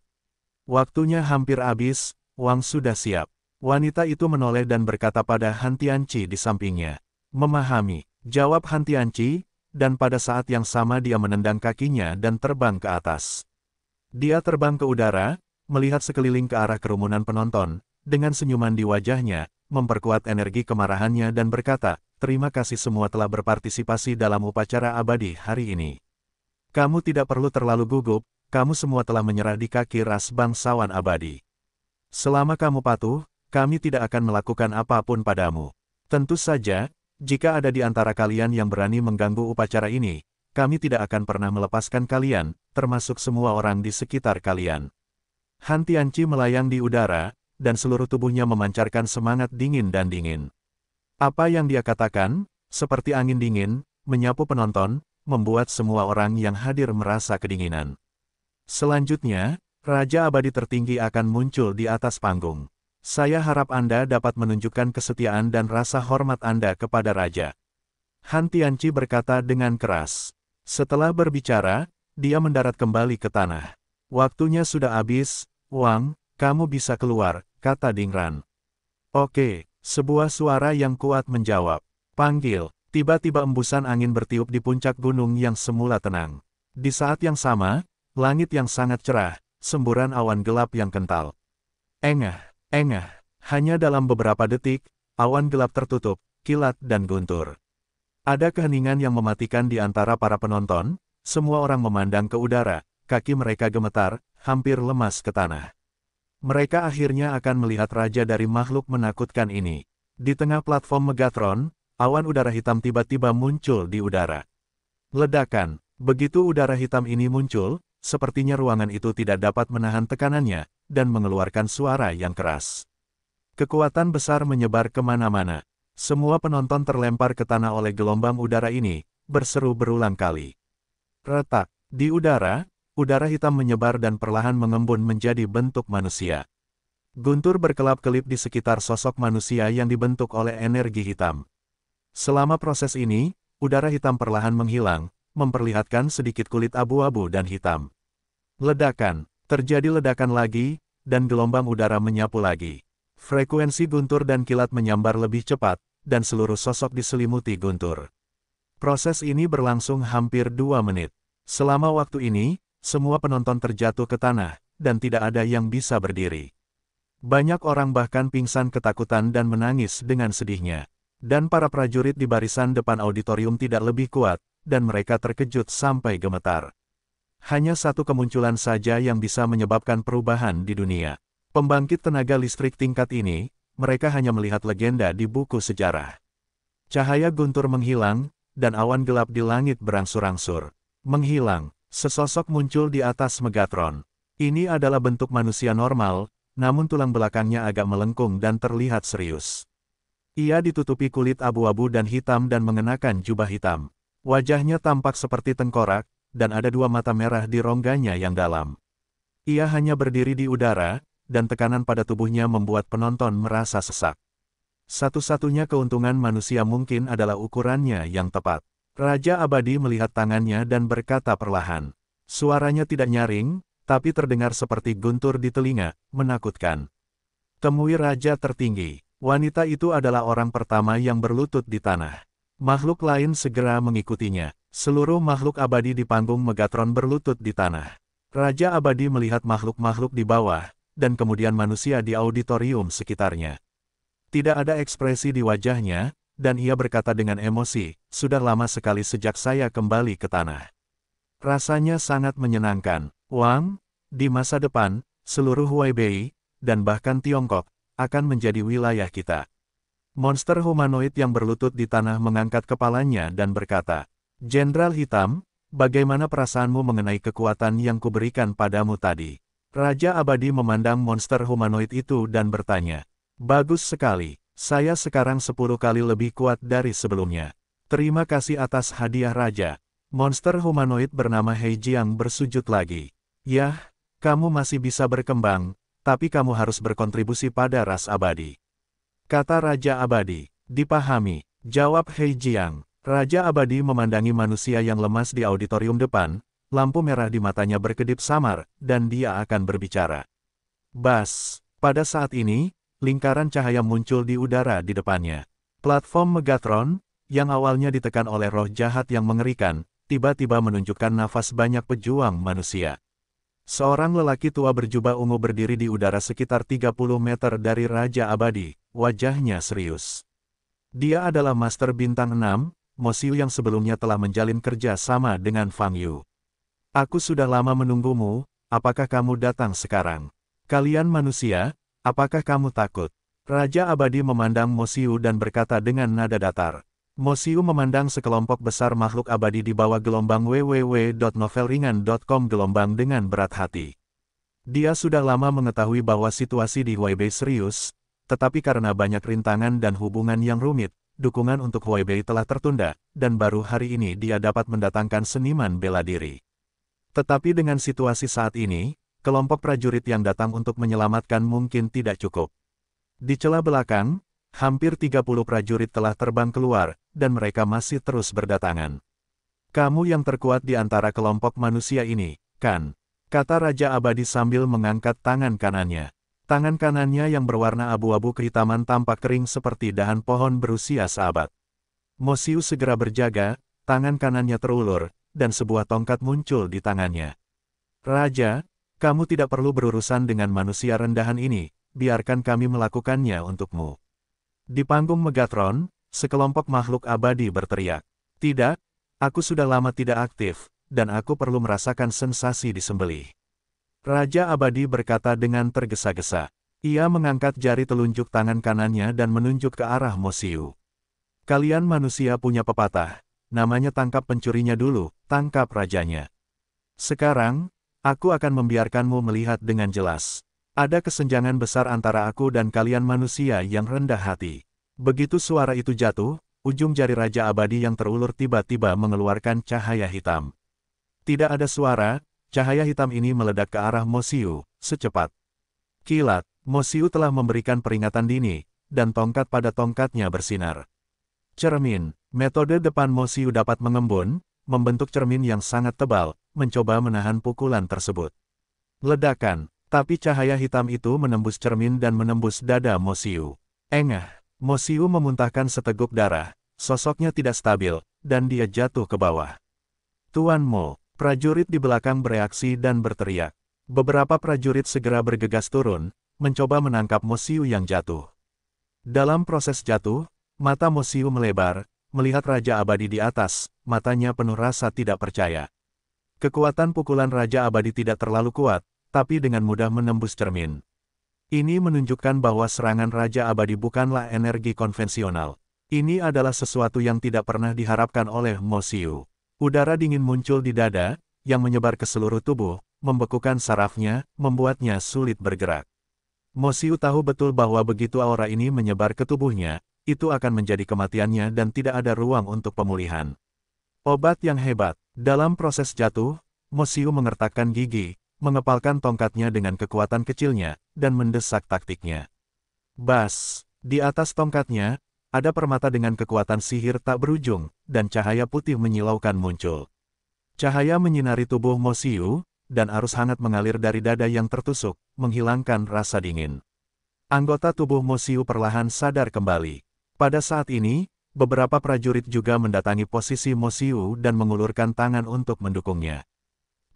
Waktunya hampir habis, Wang sudah siap. Wanita itu menoleh dan berkata pada Han Tianqi di sampingnya. Memahami, jawab Han Tianqi, dan pada saat yang sama dia menendang kakinya dan terbang ke atas. Dia terbang ke udara, melihat sekeliling ke arah kerumunan penonton, dengan senyuman di wajahnya, memperkuat energi kemarahannya dan berkata, terima kasih semua telah berpartisipasi dalam upacara abadi hari ini. Kamu tidak perlu terlalu gugup, kamu semua telah menyerah di kaki ras bangsawan abadi. Selama kamu patuh, kami tidak akan melakukan apa pun padamu. Tentu saja, jika ada di antara kalian yang berani mengganggu upacara ini, kami tidak akan pernah melepaskan kalian, termasuk semua orang di sekitar kalian. Han Tianqi melayang di udara, dan seluruh tubuhnya memancarkan semangat dingin dan dingin. Apa yang dia katakan, seperti angin dingin, menyapu penonton, membuat semua orang yang hadir merasa kedinginan. Selanjutnya, Raja Abadi tertinggi akan muncul di atas panggung. Saya harap Anda dapat menunjukkan kesetiaan dan rasa hormat Anda kepada Raja. Han Tianqi berkata dengan keras. Setelah berbicara, dia mendarat kembali ke tanah. Waktunya sudah habis, Wang, kamu bisa keluar, kata Dingran. Oke, sebuah suara yang kuat menjawab. Panggil, tiba-tiba embusan angin bertiup di puncak gunung yang semula tenang. Di saat yang sama, Langit yang sangat cerah, semburan awan gelap yang kental. Engah, engah, hanya dalam beberapa detik, awan gelap tertutup, kilat dan guntur. Ada keheningan yang mematikan di antara para penonton, semua orang memandang ke udara, kaki mereka gemetar, hampir lemas ke tanah. Mereka akhirnya akan melihat raja dari makhluk menakutkan ini. Di tengah platform Megatron, awan udara hitam tiba-tiba muncul di udara. Ledakan, begitu udara hitam ini muncul, sepertinya ruangan itu tidak dapat menahan tekanannya, dan mengeluarkan suara yang keras. Kekuatan besar menyebar ke mana-mana. Semua penonton terlempar ke tanah oleh gelombang udara ini, berseru berulang kali. Retak, di udara, udara hitam menyebar dan perlahan mengembun menjadi bentuk manusia. Guntur berkelap-kelip di sekitar sosok manusia yang dibentuk oleh energi hitam. Selama proses ini, udara hitam perlahan menghilang, memperlihatkan sedikit kulit abu-abu dan hitam. Ledakan, terjadi ledakan lagi, dan gelombang udara menyapu lagi. Frekuensi guntur dan kilat menyambar lebih cepat, dan seluruh sosok diselimuti guntur. Proses ini berlangsung hampir dua menit. Selama waktu ini, semua penonton terjatuh ke tanah, dan tidak ada yang bisa berdiri. Banyak orang bahkan pingsan ketakutan dan menangis dengan sedihnya. Dan para prajurit di barisan depan auditorium tidak lebih kuat, dan mereka terkejut sampai gemetar. Hanya satu kemunculan saja yang bisa menyebabkan perubahan di dunia. Pembangkit tenaga listrik tingkat ini, mereka hanya melihat legenda di buku sejarah. Cahaya guntur menghilang, dan awan gelap di langit berangsur-angsur. Menghilang, sesosok muncul di atas Megatron. Ini adalah bentuk manusia normal, namun tulang belakangnya agak melengkung dan terlihat serius. Ia ditutupi kulit abu-abu dan hitam dan mengenakan jubah hitam. Wajahnya tampak seperti tengkorak, dan ada dua mata merah di rongganya yang dalam. Ia hanya berdiri di udara, dan tekanan pada tubuhnya membuat penonton merasa sesak. Satu-satunya keuntungan manusia mungkin adalah ukurannya yang tepat. Raja Abadi melihat tangannya dan berkata perlahan. Suaranya tidak nyaring, tapi terdengar seperti guntur di telinga, menakutkan. Temui Raja tertinggi. Wanita itu adalah orang pertama yang berlutut di tanah. Makhluk lain segera mengikutinya. Seluruh makhluk abadi di panggung Megatron berlutut di tanah. Raja abadi melihat makhluk-makhluk di bawah, dan kemudian manusia di auditorium sekitarnya. Tidak ada ekspresi di wajahnya, dan ia berkata dengan emosi, sudah lama sekali sejak saya kembali ke tanah. Rasanya sangat menyenangkan. Wang, di masa depan, seluruh Huaibei, dan bahkan Tiongkok, akan menjadi wilayah kita. Monster humanoid yang berlutut di tanah mengangkat kepalanya dan berkata, Jenderal Hitam, bagaimana perasaanmu mengenai kekuatan yang kuberikan padamu tadi? Raja Abadi memandang monster humanoid itu dan bertanya. Bagus sekali, saya sekarang sepuluh kali lebih kuat dari sebelumnya. Terima kasih atas hadiah Raja. Monster humanoid bernama Hei Jiang bersujud lagi. Yah, kamu masih bisa berkembang, tapi kamu harus berkontribusi pada ras abadi. Kata Raja Abadi, dipahami, jawab Hei Jiang. Raja Abadi memandangi manusia yang lemas di auditorium depan, lampu merah di matanya berkedip samar, dan dia akan berbicara. Bas, pada saat ini, lingkaran cahaya muncul di udara di depannya. Platform Megatron, yang awalnya ditekan oleh roh jahat yang mengerikan, tiba-tiba menunjukkan nafas banyak pejuang manusia. Seorang lelaki tua berjubah ungu berdiri di udara sekitar 30 meter dari Raja Abadi, wajahnya serius. Dia adalah Master Bintang 6, Mo Xiu yang sebelumnya telah menjalin kerja sama dengan Fang Yu. Aku sudah lama menunggumu, apakah kamu datang sekarang? Kalian manusia, apakah kamu takut? Raja Abadi memandang Mo Xiu dan berkata dengan nada datar. Mo Xiu memandang sekelompok besar makhluk abadi di bawah gelombang www.novelringan.com gelombang dengan berat hati. Dia sudah lama mengetahui bahwa situasi di Huaibei serius, tetapi karena banyak rintangan dan hubungan yang rumit, dukungan untuk Huaibei telah tertunda, dan baru hari ini dia dapat mendatangkan seniman bela diri. Tetapi dengan situasi saat ini, kelompok prajurit yang datang untuk menyelamatkan mungkin tidak cukup. Di celah belakang, hampir 30 prajurit telah terbang keluar, dan mereka masih terus berdatangan. Kamu yang terkuat di antara kelompok manusia ini, kan? Kata Raja Abadi sambil mengangkat tangan kanannya. Tangan kanannya yang berwarna abu-abu kehitaman tampak kering seperti dahan pohon berusia seabad. Mosiu segera berjaga, tangan kanannya terulur, dan sebuah tongkat muncul di tangannya. Raja, kamu tidak perlu berurusan dengan manusia rendahan ini, biarkan kami melakukannya untukmu. Di panggung Megatron, sekelompok makhluk abadi berteriak. Tidak, aku sudah lama tidak aktif, dan aku perlu merasakan sensasi disembelih. Raja Abadi berkata dengan tergesa-gesa. Ia mengangkat jari telunjuk tangan kanannya dan menunjuk ke arah Mosiu. Kalian manusia punya pepatah, namanya tangkap pencurinya dulu, tangkap rajanya. Sekarang, aku akan membiarkanmu melihat dengan jelas. Ada kesenjangan besar antara aku dan kalian manusia yang rendah hati. Begitu suara itu jatuh, ujung jari Raja Abadi yang terulur tiba-tiba mengeluarkan cahaya hitam. Tidak ada suara, cahaya hitam ini meledak ke arah Mosiu, secepat. Kilat, Mosiu telah memberikan peringatan dini, dan tongkat pada tongkatnya bersinar. Cermin, metode depan Mosiu dapat mengembun, membentuk cermin yang sangat tebal, mencoba menahan pukulan tersebut. Ledakan, tapi cahaya hitam itu menembus cermin dan menembus dada Mosiu. Engah, Mosiu memuntahkan seteguk darah, sosoknya tidak stabil, dan dia jatuh ke bawah. Tuan Mo, prajurit di belakang bereaksi dan berteriak. Beberapa prajurit segera bergegas turun, mencoba menangkap Mosiu yang jatuh. Dalam proses jatuh, mata Mosiu melebar, melihat Raja Abadi di atas, matanya penuh rasa tidak percaya. Kekuatan pukulan Raja Abadi tidak terlalu kuat, tapi dengan mudah menembus cermin. Ini menunjukkan bahwa serangan Raja Abadi bukanlah energi konvensional. Ini adalah sesuatu yang tidak pernah diharapkan oleh Mosiu. Udara dingin muncul di dada, yang menyebar ke seluruh tubuh, membekukan sarafnya, membuatnya sulit bergerak. Mosiu tahu betul bahwa begitu aura ini menyebar ke tubuhnya, itu akan menjadi kematiannya dan tidak ada ruang untuk pemulihan. Obat yang hebat. Dalam proses jatuh, Mosiu mengertakkan gigi, mengepalkan tongkatnya dengan kekuatan kecilnya, dan mendesak taktiknya. Bas, di atas tongkatnya, ada permata dengan kekuatan sihir tak berujung, dan cahaya putih menyilaukan muncul. Cahaya menyinari tubuh Mosiu, dan arus hangat mengalir dari dada yang tertusuk, menghilangkan rasa dingin. Anggota tubuh Mosiu perlahan sadar kembali. Pada saat ini, beberapa prajurit juga mendatangi posisi Mosiu dan mengulurkan tangan untuk mendukungnya.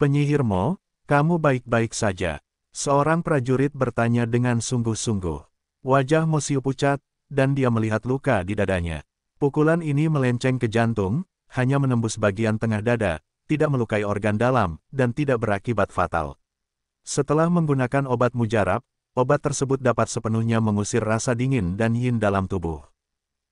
Penyihir Mo, kamu baik-baik saja. Seorang prajurit bertanya dengan sungguh-sungguh. Wajah Mosiu pucat, dan dia melihat luka di dadanya. Pukulan ini melenceng ke jantung, hanya menembus bagian tengah dada, tidak melukai organ dalam, dan tidak berakibat fatal. Setelah menggunakan obat mujarab, obat tersebut dapat sepenuhnya mengusir rasa dingin dan yin dalam tubuh.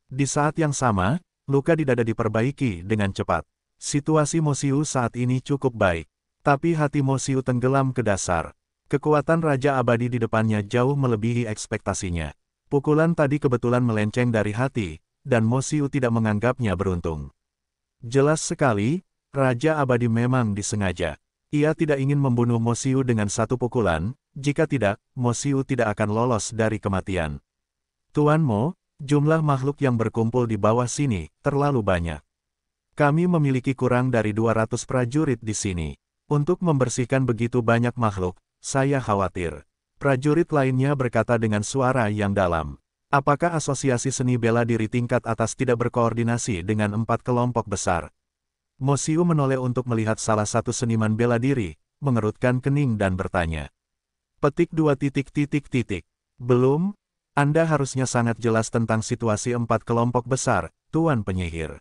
Di saat yang sama, luka di dada diperbaiki dengan cepat. Situasi Mosiu saat ini cukup baik. Tapi hati Mosiu tenggelam ke dasar. Kekuatan Raja Abadi di depannya jauh melebihi ekspektasinya. Pukulan tadi kebetulan melenceng dari hati, dan Mosiu tidak menganggapnya beruntung. Jelas sekali, Raja Abadi memang disengaja. Ia tidak ingin membunuh Mosiu dengan satu pukulan, jika tidak, Mosiu tidak akan lolos dari kematian. Tuan Mo, jumlah makhluk yang berkumpul di bawah sini, terlalu banyak. Kami memiliki kurang dari 200 prajurit di sini. Untuk membersihkan begitu banyak makhluk, saya khawatir. Prajurit lainnya berkata dengan suara yang dalam. Apakah asosiasi seni bela diri tingkat atas tidak berkoordinasi dengan empat kelompok besar, Mosiu menoleh untuk melihat salah satu seniman bela diri, mengerutkan kening dan bertanya. Petik dua titik titik titik. Belum? Anda harusnya sangat jelas tentang situasi empat kelompok besar, Tuan Penyihir.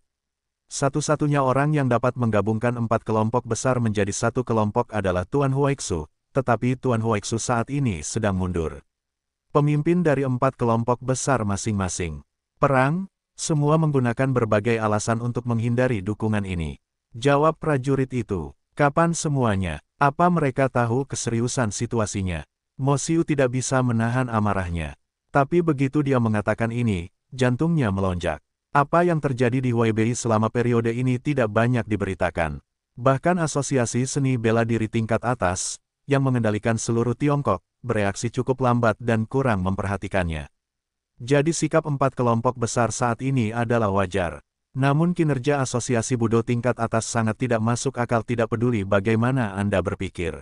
Satu-satunya orang yang dapat menggabungkan empat kelompok besar menjadi satu kelompok adalah Tuan Huaixu, tetapi Tuan Huaixu saat ini sedang mundur. Pemimpin dari empat kelompok besar masing-masing. Perang, semua menggunakan berbagai alasan untuk menghindari dukungan ini. Jawab prajurit itu. Kapan semuanya? Apa mereka tahu keseriusan situasinya? Mosiu tidak bisa menahan amarahnya. Tapi begitu dia mengatakan ini, jantungnya melonjak. Apa yang terjadi di Huaibei selama periode ini tidak banyak diberitakan. Bahkan asosiasi seni bela diri tingkat atas, yang mengendalikan seluruh Tiongkok, bereaksi cukup lambat dan kurang memperhatikannya. Jadi sikap empat kelompok besar saat ini adalah wajar. Namun kinerja asosiasi Budo tingkat atas sangat tidak masuk akal tidak peduli bagaimana Anda berpikir.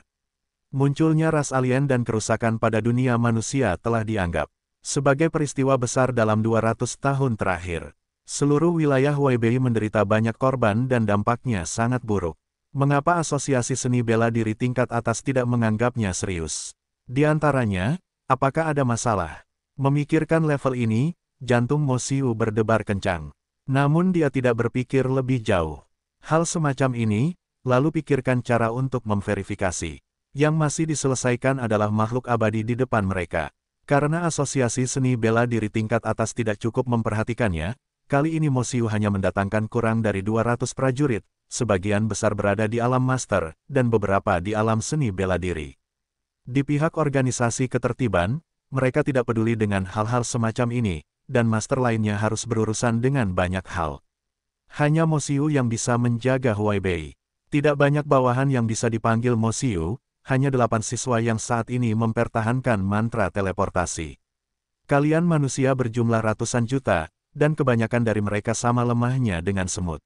Munculnya ras alien dan kerusakan pada dunia manusia telah dianggap sebagai peristiwa besar dalam 200 tahun terakhir. Seluruh wilayah Huaibei menderita banyak korban dan dampaknya sangat buruk. Mengapa asosiasi seni bela diri tingkat atas tidak menganggapnya serius? Di antaranya, apakah ada masalah? Memikirkan level ini, jantung Mosiu berdebar kencang. Namun dia tidak berpikir lebih jauh. Hal semacam ini, lalu pikirkan cara untuk memverifikasi. Yang masih diselesaikan adalah makhluk abadi di depan mereka. Karena asosiasi seni bela diri tingkat atas tidak cukup memperhatikannya, kali ini Mosiu hanya mendatangkan kurang dari 200 prajurit, sebagian besar berada di alam master, dan beberapa di alam seni bela diri. Di pihak organisasi ketertiban, mereka tidak peduli dengan hal-hal semacam ini, dan master lainnya harus berurusan dengan banyak hal. Hanya Mosiu yang bisa menjaga Huaibei. Tidak banyak bawahan yang bisa dipanggil Mosiu, hanya delapan siswa yang saat ini mempertahankan mantra teleportasi. Kalian manusia berjumlah ratusan juta, dan kebanyakan dari mereka sama lemahnya dengan semut.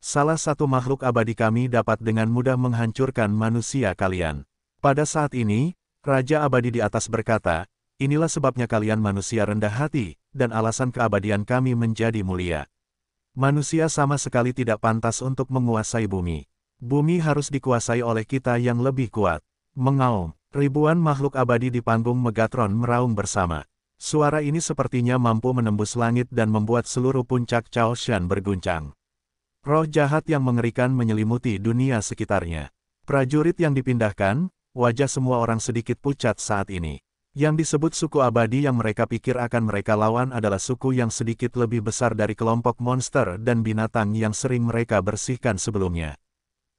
Salah satu makhluk abadi kami dapat dengan mudah menghancurkan manusia kalian. Pada saat ini, Raja Abadi di atas berkata, inilah sebabnya kalian manusia rendah hati, dan alasan keabadian kami menjadi mulia. Manusia sama sekali tidak pantas untuk menguasai bumi. Bumi harus dikuasai oleh kita yang lebih kuat. Mengaum, ribuan makhluk abadi di panggung Megatron meraung bersama. Suara ini sepertinya mampu menembus langit dan membuat seluruh puncak Chaoshan berguncang. Roh jahat yang mengerikan menyelimuti dunia sekitarnya. Prajurit yang dipindahkan, wajah semua orang sedikit pucat saat ini. Yang disebut suku abadi yang mereka pikir akan mereka lawan adalah suku yang sedikit lebih besar dari kelompok monster dan binatang yang sering mereka bersihkan sebelumnya.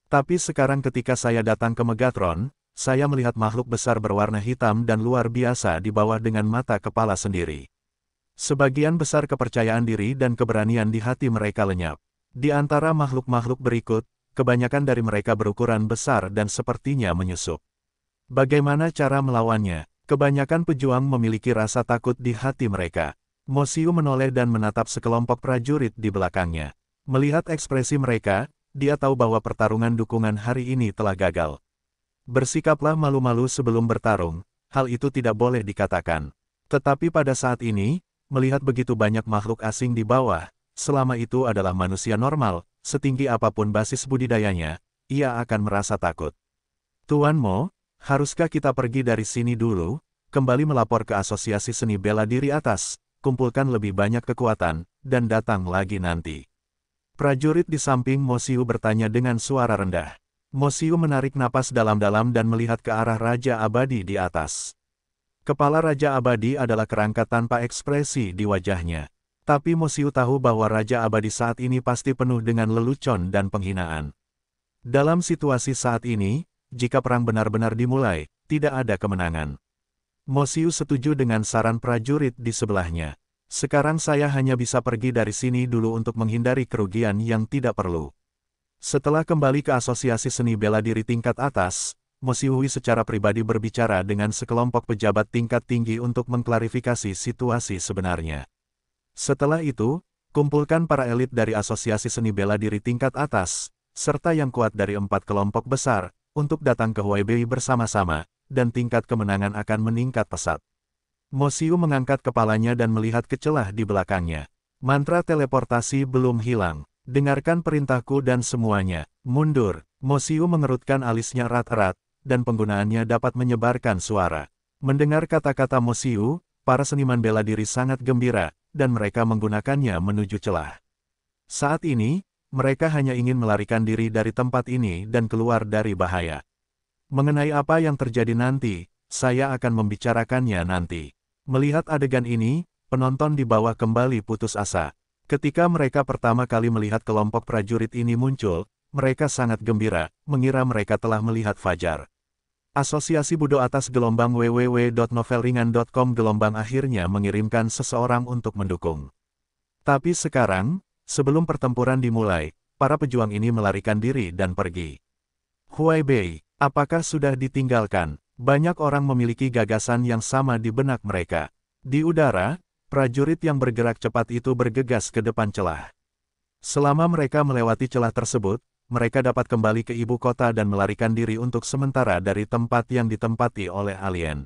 Tapi sekarang ketika saya datang ke Megatron, saya melihat makhluk besar berwarna hitam dan luar biasa di bawah dengan mata kepala sendiri. Sebagian besar kepercayaan diri dan keberanian di hati mereka lenyap. Di antara makhluk-makhluk berikut, kebanyakan dari mereka berukuran besar dan sepertinya menyusup. Bagaimana cara melawannya? Kebanyakan pejuang memiliki rasa takut di hati mereka. Mosiu menoleh dan menatap sekelompok prajurit di belakangnya. Melihat ekspresi mereka, dia tahu bahwa pertarungan dukungan hari ini telah gagal. Bersikaplah malu-malu sebelum bertarung, hal itu tidak boleh dikatakan. Tetapi pada saat ini, melihat begitu banyak makhluk asing di bawah, selama itu adalah manusia normal, setinggi apa pun basis budidayanya, ia akan merasa takut. Tuan Mo, Haruskah kita pergi dari sini dulu, kembali melapor ke Asosiasi Seni Bela Diri atas, kumpulkan lebih banyak kekuatan, dan datang lagi nanti. Prajurit di samping Mosiu bertanya dengan suara rendah. Mosiu menarik napas dalam-dalam dan melihat ke arah Raja Abadi di atas. Kepala Raja Abadi adalah kerangka tanpa ekspresi di wajahnya. Tapi Mosiu tahu bahwa Raja Abadi saat ini pasti penuh dengan lelucon dan penghinaan. Dalam situasi saat ini, jika perang benar-benar dimulai, tidak ada kemenangan. Mosius setuju dengan saran prajurit di sebelahnya. Sekarang saya hanya bisa pergi dari sini dulu untuk menghindari kerugian yang tidak perlu. Setelah kembali ke Asosiasi Seni Bela Diri tingkat atas, Mosihui secara pribadi berbicara dengan sekelompok pejabat tingkat tinggi untuk mengklarifikasi situasi sebenarnya. Setelah itu, kumpulkan para elit dari Asosiasi Seni Bela Diri tingkat atas, serta yang kuat dari empat kelompok besar, untuk datang ke Huaibei bersama-sama, dan tingkat kemenangan akan meningkat pesat. Mosiu mengangkat kepalanya dan melihat ke celah di belakangnya. Mantra teleportasi belum hilang. Dengarkan perintahku dan semuanya. Mundur. Mosiu mengerutkan alisnya erat-erat, dan penggunaannya dapat menyebarkan suara. Mendengar kata-kata Mosiu, para seniman bela diri sangat gembira, dan mereka menggunakannya menuju celah. Saat ini, mereka hanya ingin melarikan diri dari tempat ini dan keluar dari bahaya. Mengenai apa yang terjadi nanti, saya akan membicarakannya nanti. Melihat adegan ini, penonton di bawah kembali putus asa. Ketika mereka pertama kali melihat kelompok prajurit ini muncul, mereka sangat gembira, mengira mereka telah melihat fajar. Asosiasi Budo atas gelombang www.novelringan.com gelombang akhirnya mengirimkan seseorang untuk mendukung. Tapi sekarang, Sebelum pertempuran dimulai, para pejuang ini melarikan diri dan pergi. Huai Bei, apakah sudah ditinggalkan? Banyak orang memiliki gagasan yang sama di benak mereka. Di udara, prajurit yang bergerak cepat itu bergegas ke depan celah. Selama mereka melewati celah tersebut, mereka dapat kembali ke ibu kota dan melarikan diri untuk sementara dari tempat yang ditempati oleh alien.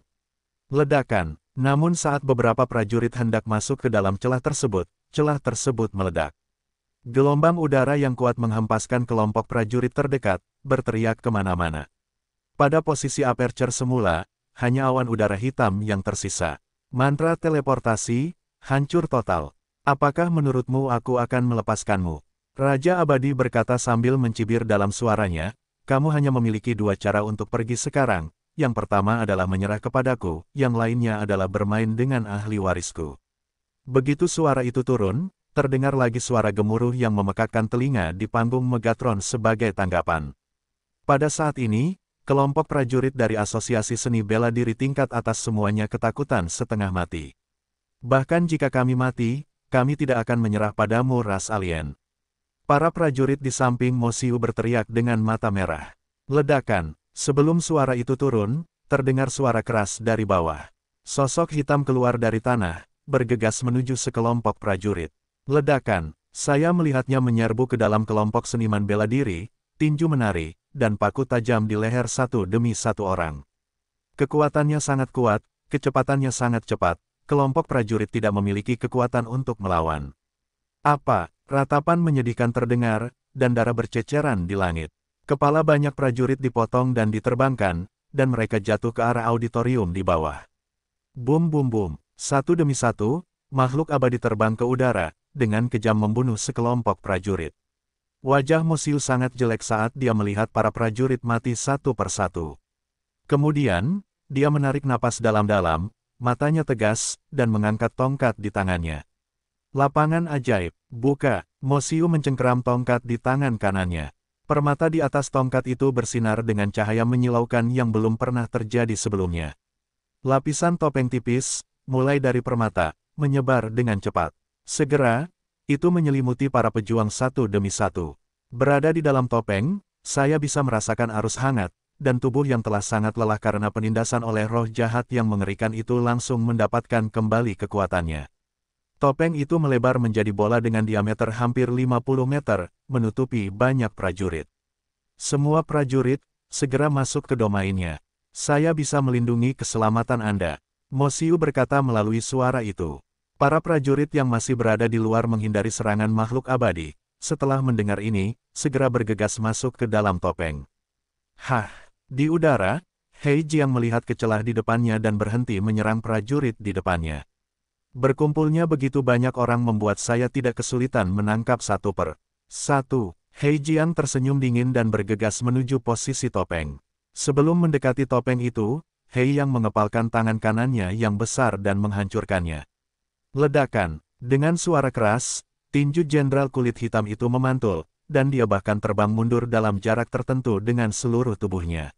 Ledakan, namun saat beberapa prajurit hendak masuk ke dalam celah tersebut, celah tersebut meledak. Gelombang udara yang kuat menghempaskan kelompok prajurit terdekat, berteriak ke mana-mana. Pada posisi aperture semula, hanya awan udara hitam yang tersisa. Mantra teleportasi, hancur total. Apakah menurutmu aku akan melepaskanmu? Raja Abadi berkata sambil mencibir dalam suaranya, kamu hanya memiliki dua cara untuk pergi sekarang, yang pertama adalah menyerah kepadaku, yang lainnya adalah bermain dengan ahli warisku. Begitu suara itu turun, terdengar lagi suara gemuruh yang memekakkan telinga di panggung Megatron sebagai tanggapan. Pada saat ini, kelompok prajurit dari Asosiasi Seni Bela Diri tingkat atas semuanya ketakutan setengah mati. Bahkan jika kami mati, kami tidak akan menyerah padamu ras alien. Para prajurit di samping Mosiu berteriak dengan mata merah. Ledakan, sebelum suara itu turun, terdengar suara keras dari bawah. Sosok hitam keluar dari tanah, bergegas menuju sekelompok prajurit. Ledakan, saya melihatnya menyerbu ke dalam kelompok seniman bela diri, tinju menari, dan paku tajam di leher satu demi satu orang. Kekuatannya sangat kuat, kecepatannya sangat cepat, kelompok prajurit tidak memiliki kekuatan untuk melawan. Apa, ratapan menyedihkan terdengar, dan darah berceceran di langit. Kepala banyak prajurit dipotong dan diterbangkan, dan mereka jatuh ke arah auditorium di bawah. Bum bum bum, satu demi satu, makhluk abadi terbang ke udara, dengan kejam membunuh sekelompok prajurit. Wajah Mosiu sangat jelek saat dia melihat para prajurit mati satu persatu. Kemudian, dia menarik napas dalam-dalam, matanya tegas, dan mengangkat tongkat di tangannya. Lapangan ajaib, buka, Mosiu mencengkeram tongkat di tangan kanannya. Permata di atas tongkat itu bersinar dengan cahaya menyilaukan yang belum pernah terjadi sebelumnya. Lapisan topeng tipis, mulai dari permata, menyebar dengan cepat. Segera, itu menyelimuti para pejuang satu demi satu. Berada di dalam topeng, saya bisa merasakan arus hangat, dan tubuh yang telah sangat lelah karena penindasan oleh roh jahat yang mengerikan itu langsung mendapatkan kembali kekuatannya. Topeng itu melebar menjadi bola dengan diameter hampir 50 meter, menutupi banyak prajurit. Semua prajurit, segera masuk ke domainnya. Saya bisa melindungi keselamatan Anda. Mosiu berkata melalui suara itu. Para prajurit yang masih berada di luar menghindari serangan makhluk abadi. Setelah mendengar ini, segera bergegas masuk ke dalam topeng. Hah, di udara, Hei Jiang melihat ke celah di depannya dan berhenti menyerang prajurit di depannya. Berkumpulnya begitu banyak orang membuat saya tidak kesulitan menangkap satu per satu. Hei Jiang tersenyum dingin dan bergegas menuju posisi topeng. Sebelum mendekati topeng itu, Hei Yang mengepalkan tangan kanannya yang besar dan menghancurkannya. Ledakan. Dengan suara keras, tinju jenderal kulit hitam itu memantul, dan dia bahkan terbang mundur dalam jarak tertentu dengan seluruh tubuhnya.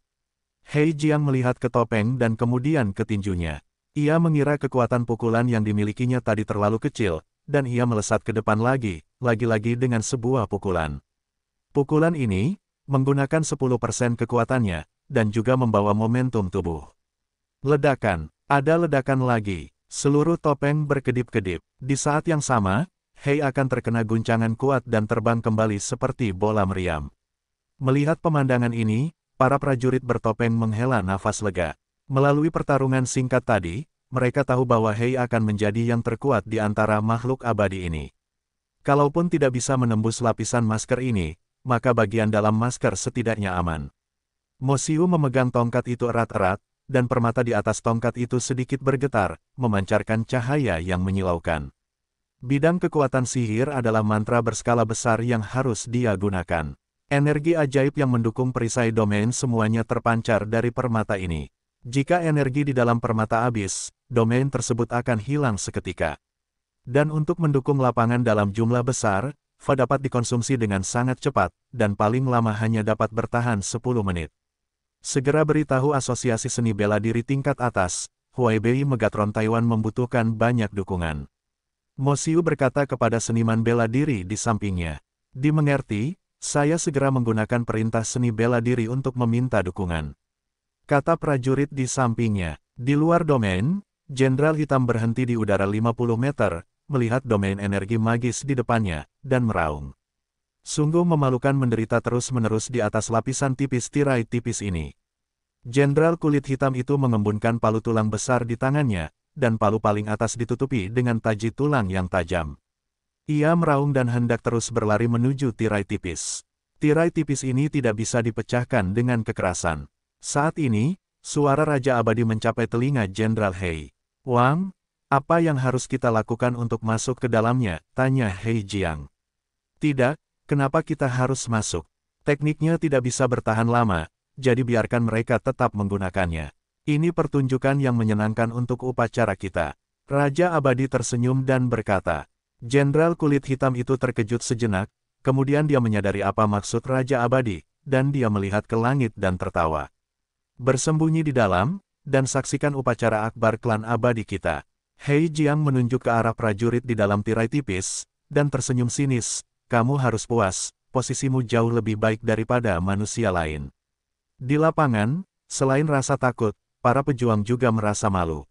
Hei Jiang melihat ke topeng dan kemudian ke tinjunya. Ia mengira kekuatan pukulan yang dimilikinya tadi terlalu kecil, dan ia melesat ke depan lagi, lagi-lagi dengan sebuah pukulan. Pukulan ini, menggunakan 10% kekuatannya, dan juga membawa momentum tubuh. Ledakan, ada ledakan lagi, Seluruh topeng berkedip-kedip. Di saat yang sama, Hei akan terkena guncangan kuat dan terbang kembali seperti bola meriam. Melihat pemandangan ini, para prajurit bertopeng menghela nafas lega. Melalui pertarungan singkat tadi, mereka tahu bahwa Hei akan menjadi yang terkuat di antara makhluk abadi ini. Kalaupun tidak bisa menembus lapisan masker ini, maka bagian dalam masker setidaknya aman. Mosiu memegang tongkat itu erat-erat, dan permata di atas tongkat itu sedikit bergetar, memancarkan cahaya yang menyilaukan. Bidang kekuatan sihir adalah mantra berskala besar yang harus dia gunakan. Energi ajaib yang mendukung perisai domain semuanya terpancar dari permata ini. Jika energi di dalam permata habis, domain tersebut akan hilang seketika. Dan untuk mendukung lapangan dalam jumlah besar, Fa dapat dikonsumsi dengan sangat cepat, dan paling lama hanya dapat bertahan 10 menit. Segera beritahu Asosiasi Seni Bela Diri tingkat atas, Huaibei Megatron Taiwan membutuhkan banyak dukungan. Mosiu berkata kepada seniman bela diri di sampingnya. Dimengerti, saya segera menggunakan perintah seni bela diri untuk meminta dukungan. Kata prajurit di sampingnya. Di luar domain, Jenderal Hitam berhenti di udara 50 meter, melihat domain energi magis di depannya, dan meraung. Sungguh memalukan menderita terus-menerus di atas lapisan tipis tirai tipis ini. Jenderal kulit hitam itu mengembunkan palu tulang besar di tangannya, dan palu paling atas ditutupi dengan taji tulang yang tajam. Ia meraung dan hendak terus berlari menuju tirai tipis. Tirai tipis ini tidak bisa dipecahkan dengan kekerasan. Saat ini, suara Raja Abadi mencapai telinga Jenderal Hei. Wang, apa yang harus kita lakukan untuk masuk ke dalamnya? Tanya Hei Jiang. Tidak, Kenapa kita harus masuk? Tekniknya tidak bisa bertahan lama, jadi biarkan mereka tetap menggunakannya. Ini pertunjukan yang menyenangkan untuk upacara kita. Raja Abadi tersenyum dan berkata, Jenderal kulit hitam itu terkejut sejenak, kemudian dia menyadari apa maksud Raja Abadi, dan dia melihat ke langit dan tertawa. Bersembunyi di dalam, dan saksikan upacara akbar klan abadi kita. Hei Jiang menunjuk ke arah prajurit di dalam tirai tipis, dan tersenyum sinis, kamu harus puas, posisimu jauh lebih baik daripada manusia lain. Di lapangan, selain rasa takut, para pejuang juga merasa malu.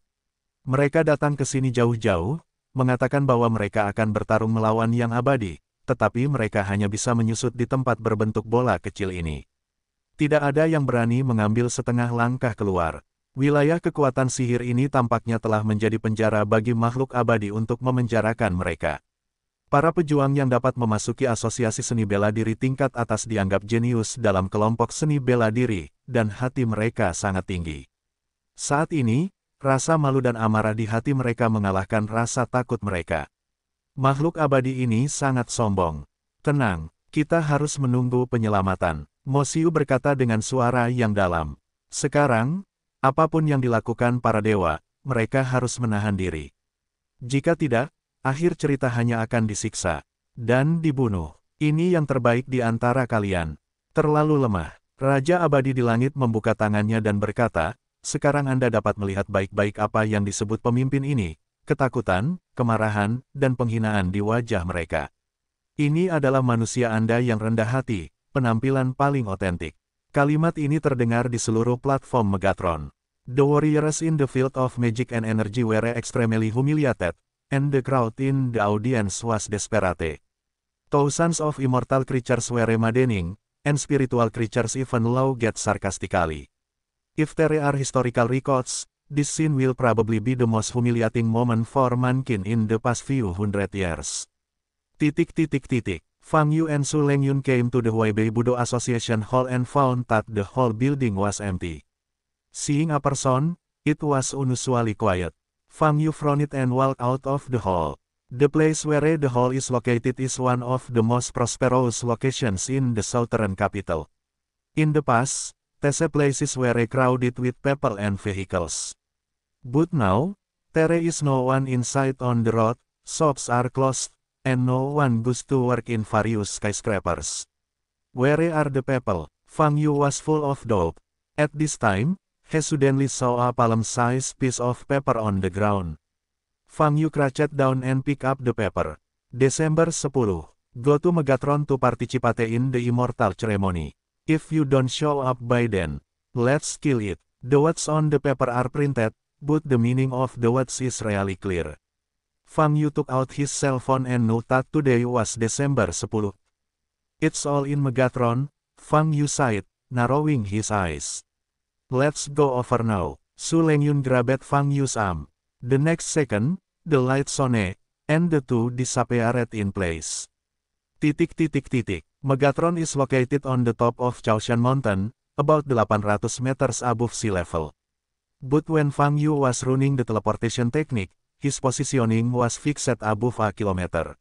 Mereka datang ke sini jauh-jauh, mengatakan bahwa mereka akan bertarung melawan yang abadi, tetapi mereka hanya bisa menyusut di tempat berbentuk bola kecil ini. Tidak ada yang berani mengambil setengah langkah keluar. Wilayah kekuatan sihir ini tampaknya telah menjadi penjara bagi makhluk abadi untuk memenjarakan mereka. Para pejuang yang dapat memasuki asosiasi seni bela diri tingkat atas dianggap jenius dalam kelompok seni bela diri, dan hati mereka sangat tinggi. Saat ini, rasa malu dan amarah di hati mereka mengalahkan rasa takut mereka. Makhluk abadi ini sangat sombong. Tenang, kita harus menunggu penyelamatan. Mosiu berkata dengan suara yang dalam. Sekarang, apa pun yang dilakukan para dewa, mereka harus menahan diri. Jika tidak, akhir cerita hanya akan disiksa dan dibunuh. Ini yang terbaik di antara kalian. Terlalu lemah. Raja abadi di langit membuka tangannya dan berkata, sekarang Anda dapat melihat baik-baik apa yang disebut pemimpin ini, ketakutan, kemarahan, dan penghinaan di wajah mereka. Ini adalah manusia Anda yang rendah hati, penampilan paling otentik. Kalimat ini terdengar di seluruh platform Megatron. The warriors in the field of magic and energy were extremely humiliated, and the crowd in the audience was desperate. Thousands of immortal creatures were maddening, and spiritual creatures even low get sarcastically. If there are historical records, this scene will probably be the most humiliating moment for mankind in the past few hundred years. Titik titik titik. Fang Yu and Su Leng Yun came to the Huaibei Budo Association Hall and found that the whole building was empty. Seeing a person, it was unusually quiet. Fang Yu frowned and walked out of the hall. The place where the hall is located is one of the most prosperous locations in the southern capital. In the past, These places were crowded with people and vehicles. But now, there is no one inside on the road, shops are closed, and no one goes to work in various skyscrapers. Where are the people? Fang Yu was full of doubt. At this time, he suddenly saw a palm-sized piece of paper on the ground. Fang Yu crouched down and picked up the paper. Desember 10. Go to Megatron to participate in the Immortal Ceremony. If you don't show up by then, let's kill it. The words on the paper are printed, but the meaning of the words is really clear. Fang Yu took out his cell phone and that today was December 10. It's all in Megatron, Fang Yu sighed, narrowing his eyes. Let's go over now. Su Lengyun grabbed Fang Yu's arm. The next second, the light shone, and the two disappeared in place. Titik titik titik. Megatron is located on the top of Chaoshan Mountain, about 800 meters above sea level. But when Fang Yu was running the teleportation technique, his positioning was fixed above a kilometer.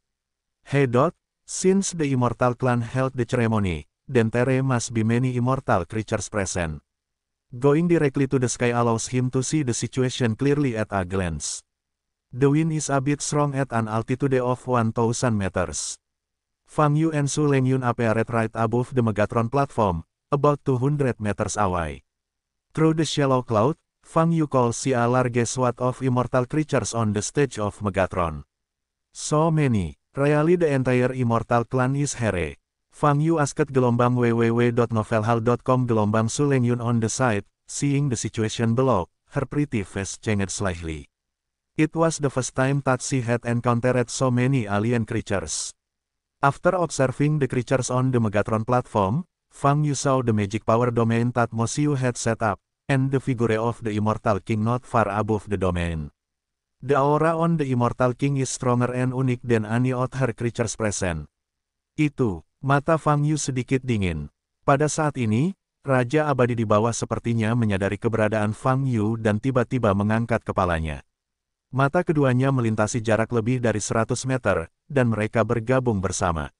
Hey Dot, since the Immortal Clan held the ceremony, then there must be many immortal creatures present. Going directly to the sky allows him to see the situation clearly at a glance. The wind is a bit strong at an altitude of 1000 meters. Fang Yu and Su Leng Yun appeared right above the Megatron platform, about 200 meters away. Through the shallow cloud, Fang Yu could see a large swath of immortal creatures on the stage of Megatron. So many, really the entire immortal clan is here. Fang Yu asked gelombang www.novelhall.com gelombang Su Leng Yun on the side, seeing the situation below, her pretty face changed slightly. It was the first time that she had encountered so many alien creatures. After observing the creatures on the Megatron platform, Fang Yu saw the magic power domain that Mosiu had set up, and the figure of the Immortal King not far above the domain. The aura on the Immortal King is stronger and unique than any other creatures present. Itu, mata Fang Yu sedikit dingin. Pada saat ini, Raja Abadi di bawah sepertinya menyadari keberadaan Fang Yu dan tiba-tiba mengangkat kepalanya. Mata keduanya melintasi jarak lebih dari 100 meter, dan mereka bergabung bersama.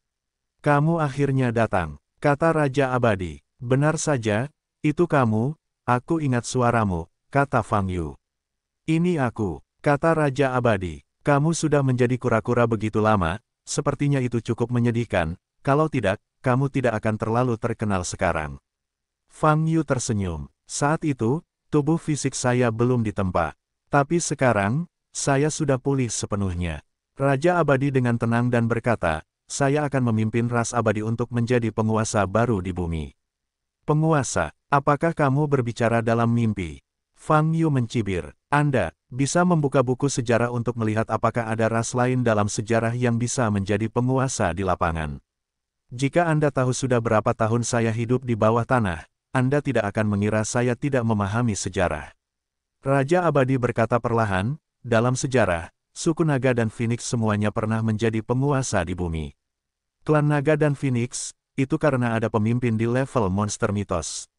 Kamu akhirnya datang. kata Raja Abadi. Benar saja, itu kamu, aku ingat suaramu, kata Fang Yu. Ini aku, kata Raja Abadi. Kamu sudah menjadi kura-kura begitu lama, sepertinya itu cukup menyedihkan, kalau tidak, kamu tidak akan terlalu terkenal sekarang. Fang Yu tersenyum. Saat itu, tubuh fisik saya belum ditempa. Tapi sekarang, saya sudah pulih sepenuhnya. Raja Abadi dengan tenang dan berkata, saya akan memimpin ras abadi untuk menjadi penguasa baru di bumi. Penguasa, apakah kamu berbicara dalam mimpi? Fang Yu mencibir, Anda, bisa membuka buku sejarah untuk melihat apakah ada ras lain dalam sejarah yang bisa menjadi penguasa di lapangan. Jika Anda tahu sudah berapa tahun saya hidup di bawah tanah, Anda tidak akan mengira saya tidak memahami sejarah. Raja Abadi berkata perlahan, dalam sejarah, suku Naga dan Phoenix semuanya pernah menjadi penguasa di bumi. Klan Naga dan Phoenix, itu karena ada pemimpin di level monster mitos.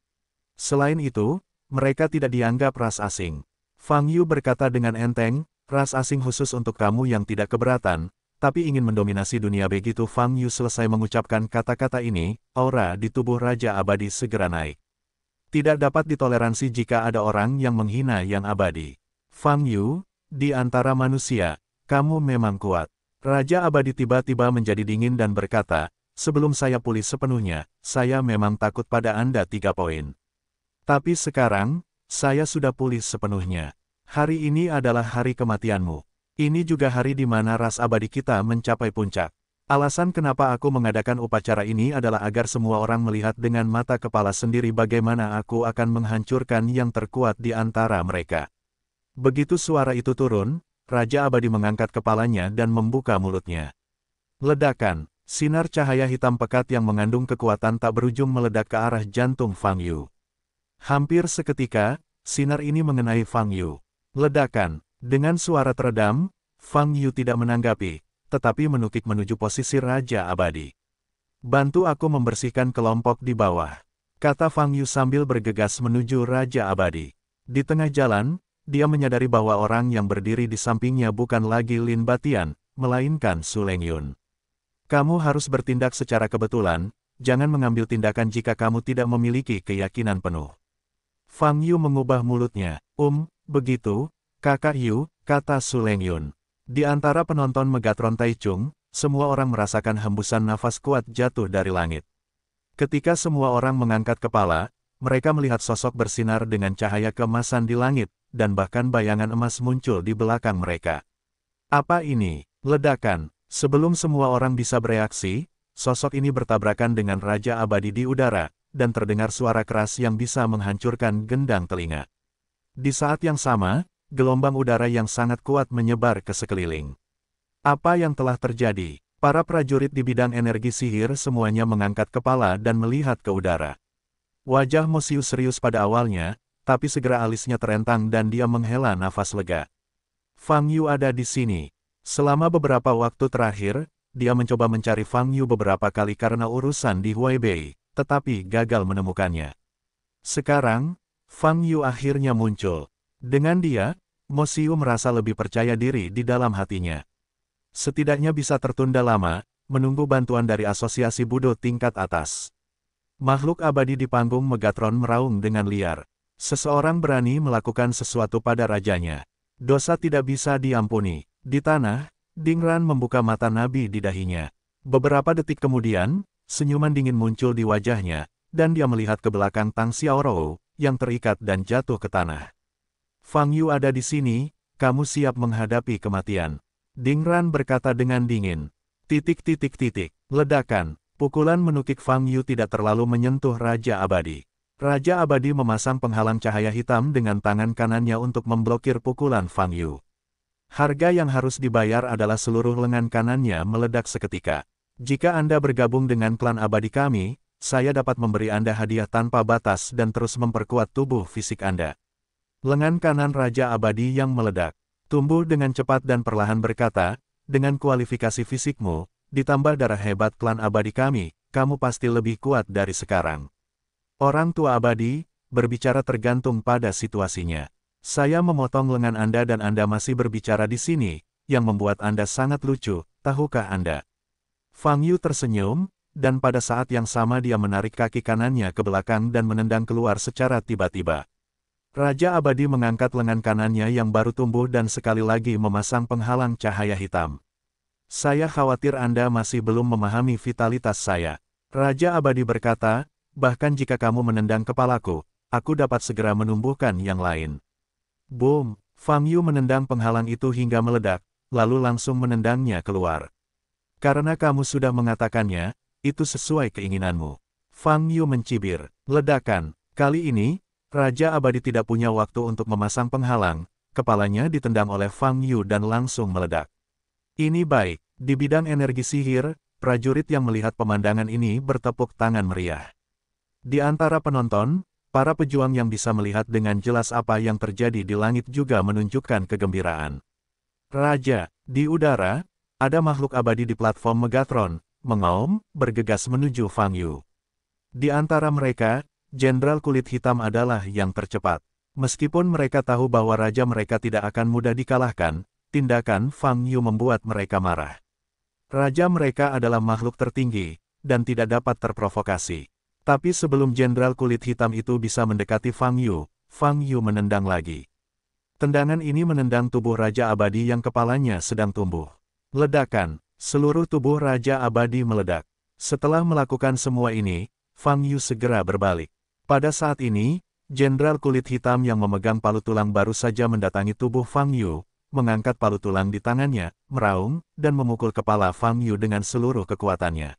Selain itu, mereka tidak dianggap ras asing. Fang Yu berkata dengan enteng, ras asing khusus untuk kamu yang tidak keberatan, tapi ingin mendominasi dunia begitu Fang Yu selesai mengucapkan kata-kata ini, aura di tubuh Raja Abadi segera naik. Tidak dapat ditoleransi jika ada orang yang menghina yang abadi. Fang Yu, di antara manusia, kamu memang kuat. Raja abadi tiba-tiba menjadi dingin dan berkata, sebelum saya pulih sepenuhnya, saya memang takut pada Anda tiga poin. Tapi sekarang, saya sudah pulih sepenuhnya. Hari ini adalah hari kematianmu. Ini juga hari di mana ras abadi kita mencapai puncak. Alasan kenapa aku mengadakan upacara ini adalah agar semua orang melihat dengan mata kepala sendiri bagaimana aku akan menghancurkan yang terkuat di antara mereka. Begitu suara itu turun, Raja Abadi mengangkat kepalanya dan membuka mulutnya. Ledakan, sinar cahaya hitam pekat yang mengandung kekuatan tak berujung meledak ke arah jantung Fang Yu. Hampir seketika, sinar ini mengenai Fang Yu. Ledakan, dengan suara teredam, Fang Yu tidak menanggapi, tetapi menukik menuju posisi Raja Abadi. Bantu aku membersihkan kelompok di bawah. Kata Fang Yu sambil bergegas menuju Raja Abadi. Di tengah jalan, dia menyadari bahwa orang yang berdiri di sampingnya bukan lagi Lin Batian, melainkan Su Leng Yun. Kamu harus bertindak secara kebetulan, jangan mengambil tindakan jika kamu tidak memiliki keyakinan penuh. Fang Yu mengubah mulutnya, Um, begitu, kakak Yu, kata Su Leng Yun. Di antara penonton Megatron Taichung, semua orang merasakan hembusan nafas kuat jatuh dari langit. Ketika semua orang mengangkat kepala, mereka melihat sosok bersinar dengan cahaya kemasan di langit, dan bahkan bayangan emas muncul di belakang mereka. Apa ini? Ledakan. Sebelum semua orang bisa bereaksi, sosok ini bertabrakan dengan Raja Abadi di udara, dan terdengar suara keras yang bisa menghancurkan gendang telinga. Di saat yang sama, gelombang udara yang sangat kuat menyebar ke sekeliling. Apa yang telah terjadi? Para prajurit di bidang energi sihir semuanya mengangkat kepala dan melihat ke udara. Wajah Mosius serius pada awalnya, tapi segera alisnya terentang dan dia menghela nafas lega. Fang Yu ada di sini. Selama beberapa waktu terakhir, dia mencoba mencari Fang Yu beberapa kali karena urusan di Huaibei, tetapi gagal menemukannya. Sekarang, Fang Yu akhirnya muncul. Dengan dia, Mosiu merasa lebih percaya diri di dalam hatinya. Setidaknya bisa tertunda lama, menunggu bantuan dari asosiasi Budo tingkat atas. Makhluk abadi di panggung Megatron meraung dengan liar. Seseorang berani melakukan sesuatu pada rajanya. Dosa tidak bisa diampuni. Di tanah, Dingran membuka mata Nabi di dahinya. Beberapa detik kemudian, senyuman dingin muncul di wajahnya, dan dia melihat ke belakang Tang Xiaorou, yang terikat dan jatuh ke tanah. Fang Yu ada di sini, kamu siap menghadapi kematian. Ding Ran berkata dengan dingin. Titik-titik-titik, ledakan, pukulan menukik Fang Yu tidak terlalu menyentuh Raja Abadi. Raja Abadi memasang penghalang cahaya hitam dengan tangan kanannya untuk memblokir pukulan Fang Yu. Harga yang harus dibayar adalah seluruh lengan kanannya meledak seketika. Jika Anda bergabung dengan klan abadi kami, saya dapat memberi Anda hadiah tanpa batas dan terus memperkuat tubuh fisik Anda. Lengan kanan Raja Abadi yang meledak, tumbuh dengan cepat dan perlahan berkata, dengan kualifikasi fisikmu, ditambah darah hebat klan abadi kami, kamu pasti lebih kuat dari sekarang. Orang tua abadi, berbicara tergantung pada situasinya. Saya memotong lengan Anda dan Anda masih berbicara di sini, yang membuat Anda sangat lucu, tahukah Anda? Fang Yu tersenyum, dan pada saat yang sama dia menarik kaki kanannya ke belakang dan menendang keluar secara tiba-tiba. Raja Abadi mengangkat lengan kanannya yang baru tumbuh dan sekali lagi memasang penghalang cahaya hitam. Saya khawatir Anda masih belum memahami vitalitas saya. Raja Abadi berkata, bahkan jika kamu menendang kepalaku, aku dapat segera menumbuhkan yang lain. Boom! Fang Yu menendang penghalang itu hingga meledak, lalu langsung menendangnya keluar. Karena kamu sudah mengatakannya, itu sesuai keinginanmu. Fang Yu mencibir. Ledakan. Kali ini, Raja Abadi tidak punya waktu untuk memasang penghalang, kepalanya ditendang oleh Fang Yu dan langsung meledak. Ini baik. Di bidang energi sihir, prajurit yang melihat pemandangan ini bertepuk tangan meriah. Di antara penonton, Para pejuang yang bisa melihat dengan jelas apa yang terjadi di langit juga menunjukkan kegembiraan. Raja, di udara, ada makhluk abadi di platform Megatron, mengaum, bergegas menuju Fang Yu. Di antara mereka, Jenderal Kulit Hitam adalah yang tercepat. Meskipun mereka tahu bahwa raja mereka tidak akan mudah dikalahkan, tindakan Fang Yu membuat mereka marah. Raja mereka adalah makhluk tertinggi, dan tidak dapat terprovokasi. Tapi sebelum jenderal kulit hitam itu bisa mendekati Fang Yu, Fang Yu menendang lagi. Tendangan ini menendang tubuh Raja Abadi yang kepalanya sedang tumbuh. Ledakan, seluruh tubuh Raja Abadi meledak. Setelah melakukan semua ini, Fang Yu segera berbalik. Pada saat ini, jenderal kulit hitam yang memegang palu tulang baru saja mendatangi tubuh Fang Yu, mengangkat palu tulang di tangannya, meraung, dan memukul kepala Fang Yu dengan seluruh kekuatannya.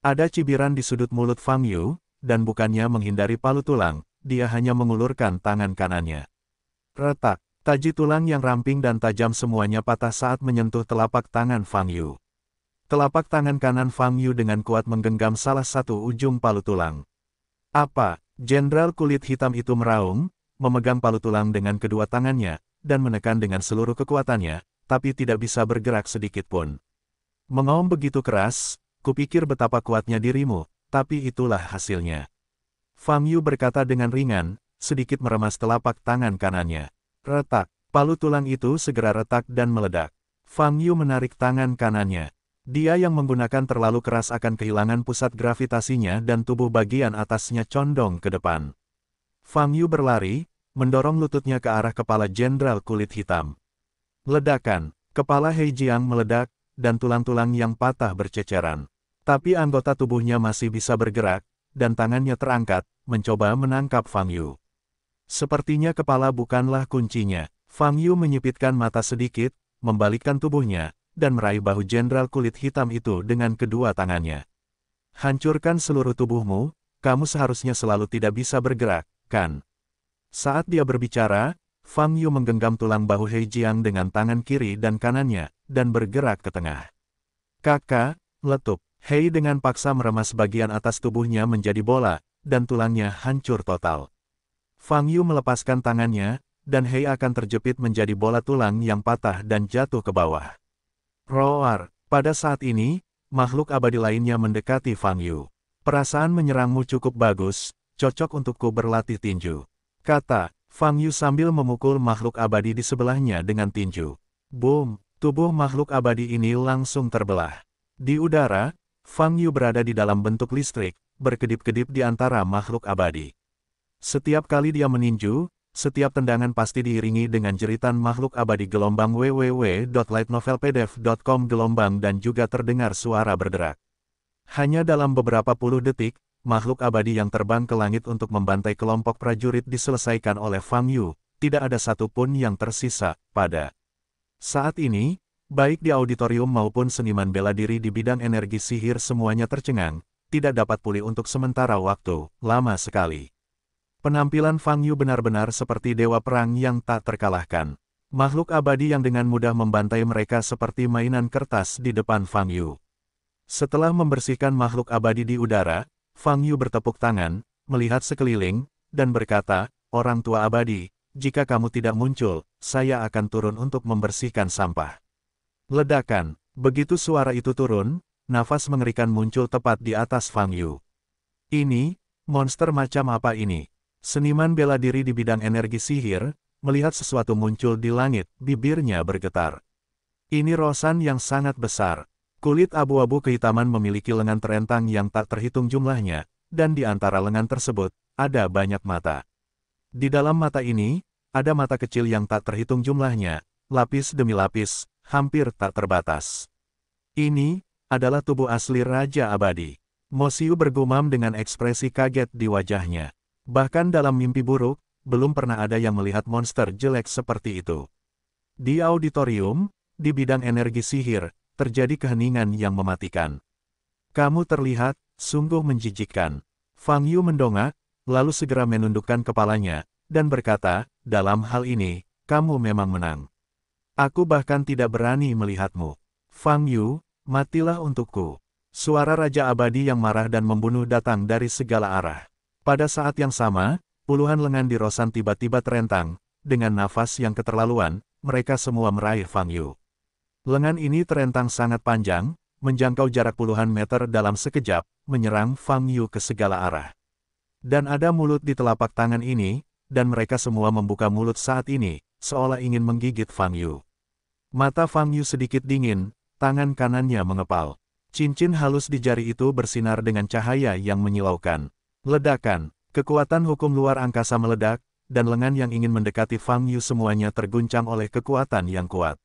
Ada cibiran di sudut mulut Fang Yu, dan bukannya menghindari palu tulang, dia hanya mengulurkan tangan kanannya. Retak, taji tulang yang ramping dan tajam semuanya patah saat menyentuh telapak tangan Fang Yu. Telapak tangan kanan Fang Yu dengan kuat menggenggam salah satu ujung palu tulang. Apa? Jenderal kulit hitam itu meraung, memegang palu tulang dengan kedua tangannya, dan menekan dengan seluruh kekuatannya, tapi tidak bisa bergerak sedikit pun. Mengaum begitu keras, Kupikir betapa kuatnya dirimu, tapi itulah hasilnya. Fang Yu berkata dengan ringan, sedikit meremas telapak tangan kanannya. Retak, palu tulang itu segera retak dan meledak. Fang Yu menarik tangan kanannya. Dia yang menggunakan terlalu keras akan kehilangan pusat gravitasinya dan tubuh bagian atasnya condong ke depan. Fang Yu berlari, mendorong lututnya ke arah kepala jenderal kulit hitam. Ledakan, kepala Hei Jiang meledak, dan tulang-tulang yang patah berceceran. Tapi anggota tubuhnya masih bisa bergerak, dan tangannya terangkat, mencoba menangkap Fang Yu. Sepertinya kepala bukanlah kuncinya. Fang Yu menyipitkan mata sedikit, membalikkan tubuhnya, dan meraih bahu jenderal kulit hitam itu dengan kedua tangannya. Hancurkan seluruh tubuhmu, kamu seharusnya selalu tidak bisa bergerak, kan? Saat dia berbicara, Fang Yu menggenggam tulang bahu Hei Jiang dengan tangan kiri dan kanannya, dan bergerak ke tengah. Kakak, letup. Hei dengan paksa meremas bagian atas tubuhnya menjadi bola, dan tulangnya hancur total. Fang Yu melepaskan tangannya, dan Hei akan terjepit menjadi bola tulang yang patah dan jatuh ke bawah. Roar, pada saat ini, makhluk abadi lainnya mendekati Fang Yu. Perasaan menyerangmu cukup bagus, cocok untukku berlatih tinju. Kata, Fang Yu sambil memukul makhluk abadi di sebelahnya dengan tinju. Boom, tubuh makhluk abadi ini langsung terbelah. Di udara, Fang Yu berada di dalam bentuk listrik, berkedip-kedip di antara makhluk abadi. Setiap kali dia meninju, setiap tendangan pasti diiringi dengan jeritan makhluk abadi gelombang www.lightnovelpdf.com gelombang dan juga terdengar suara berderak. Hanya dalam beberapa puluh detik, makhluk abadi yang terbang ke langit untuk membantai kelompok prajurit diselesaikan oleh Fang Yu, tidak ada satupun yang tersisa, pada saat ini, Baik di auditorium maupun seniman bela diri di bidang energi sihir semuanya tercengang, tidak dapat pulih untuk sementara waktu, lama sekali. Penampilan Fang Yu benar-benar seperti dewa perang yang tak terkalahkan. Makhluk abadi yang dengan mudah membantai mereka seperti mainan kertas di depan Fang Yu. Setelah membersihkan makhluk abadi di udara, Fang Yu bertepuk tangan, melihat sekeliling, dan berkata, Orang tua abadi, jika kamu tidak muncul, saya akan turun untuk membersihkan sampah. Ledakan. Begitu suara itu turun, nafas mengerikan muncul tepat di atas Fang Yu. Ini, monster macam apa ini? Seniman bela diri di bidang energi sihir, melihat sesuatu muncul di langit, bibirnya bergetar. Ini rosan yang sangat besar. Kulit abu-abu kehitaman memiliki lengan terentang yang tak terhitung jumlahnya, dan di antara lengan tersebut, ada banyak mata. Di dalam mata ini, ada mata kecil yang tak terhitung jumlahnya, lapis demi lapis, hampir tak terbatas. Ini adalah tubuh asli Raja Abadi. Mosiu bergumam dengan ekspresi kaget di wajahnya. Bahkan dalam mimpi buruk, belum pernah ada yang melihat monster jelek seperti itu. Di auditorium, di bidang energi sihir, terjadi keheningan yang mematikan. Kamu terlihat, sungguh menjijikkan. Fang Yu mendongak, lalu segera menundukkan kepalanya, dan berkata, dalam hal ini, kamu memang menang. Aku bahkan tidak berani melihatmu. Fang Yu, matilah untukku. Suara Raja Abadi yang marah dan membunuh datang dari segala arah. Pada saat yang sama, puluhan lengan di Rosan tiba-tiba terentang, dengan nafas yang keterlaluan, mereka semua meraih Fang Yu. Lengan ini terentang sangat panjang, menjangkau jarak puluhan meter dalam sekejap, menyerang Fang Yu ke segala arah. Dan ada mulut di telapak tangan ini, dan mereka semua membuka mulut saat ini, seolah ingin menggigit Fang Yu. Mata Fang Yu sedikit dingin, tangan kanannya mengepal. Cincin halus di jari itu bersinar dengan cahaya yang menyilaukan. Ledakan, kekuatan hukum luar angkasa meledak, dan lengan yang ingin mendekati Fang Yu semuanya terguncang oleh kekuatan yang kuat.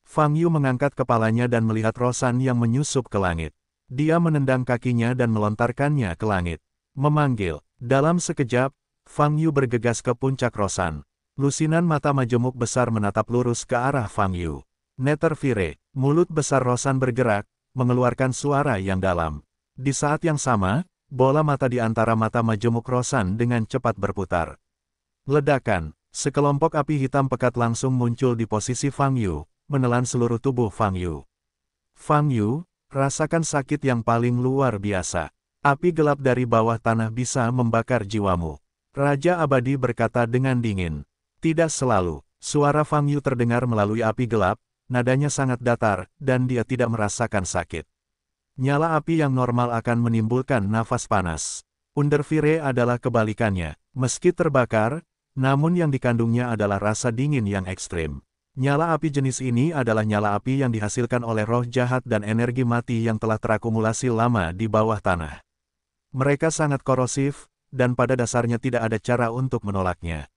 Fang Yu mengangkat kepalanya dan melihat Rosan yang menyusup ke langit. Dia menendang kakinya dan melontarkannya ke langit. Memanggil. Dalam sekejap, Fang Yu bergegas ke puncak Rosan. Lusinan mata majemuk besar menatap lurus ke arah Fang Yu. Neter Vire, mulut besar Rosan bergerak, mengeluarkan suara yang dalam. Di saat yang sama, bola mata di antara mata majemuk Rosan dengan cepat berputar. Ledakan, sekelompok api hitam pekat langsung muncul di posisi Fang Yu, menelan seluruh tubuh Fang Yu. Fang Yu, rasakan sakit yang paling luar biasa. Api gelap dari bawah tanah bisa membakar jiwamu. Raja Abadi berkata dengan dingin. Tidak selalu, suara Fang Yu terdengar melalui api gelap, nadanya sangat datar, dan dia tidak merasakan sakit. Nyala api yang normal akan menimbulkan nafas panas. Underfire adalah kebalikannya. Meski terbakar, namun yang dikandungnya adalah rasa dingin yang ekstrim. Nyala api jenis ini adalah nyala api yang dihasilkan oleh roh jahat dan energi mati yang telah terakumulasi lama di bawah tanah. Mereka sangat korosif, dan pada dasarnya tidak ada cara untuk menolaknya.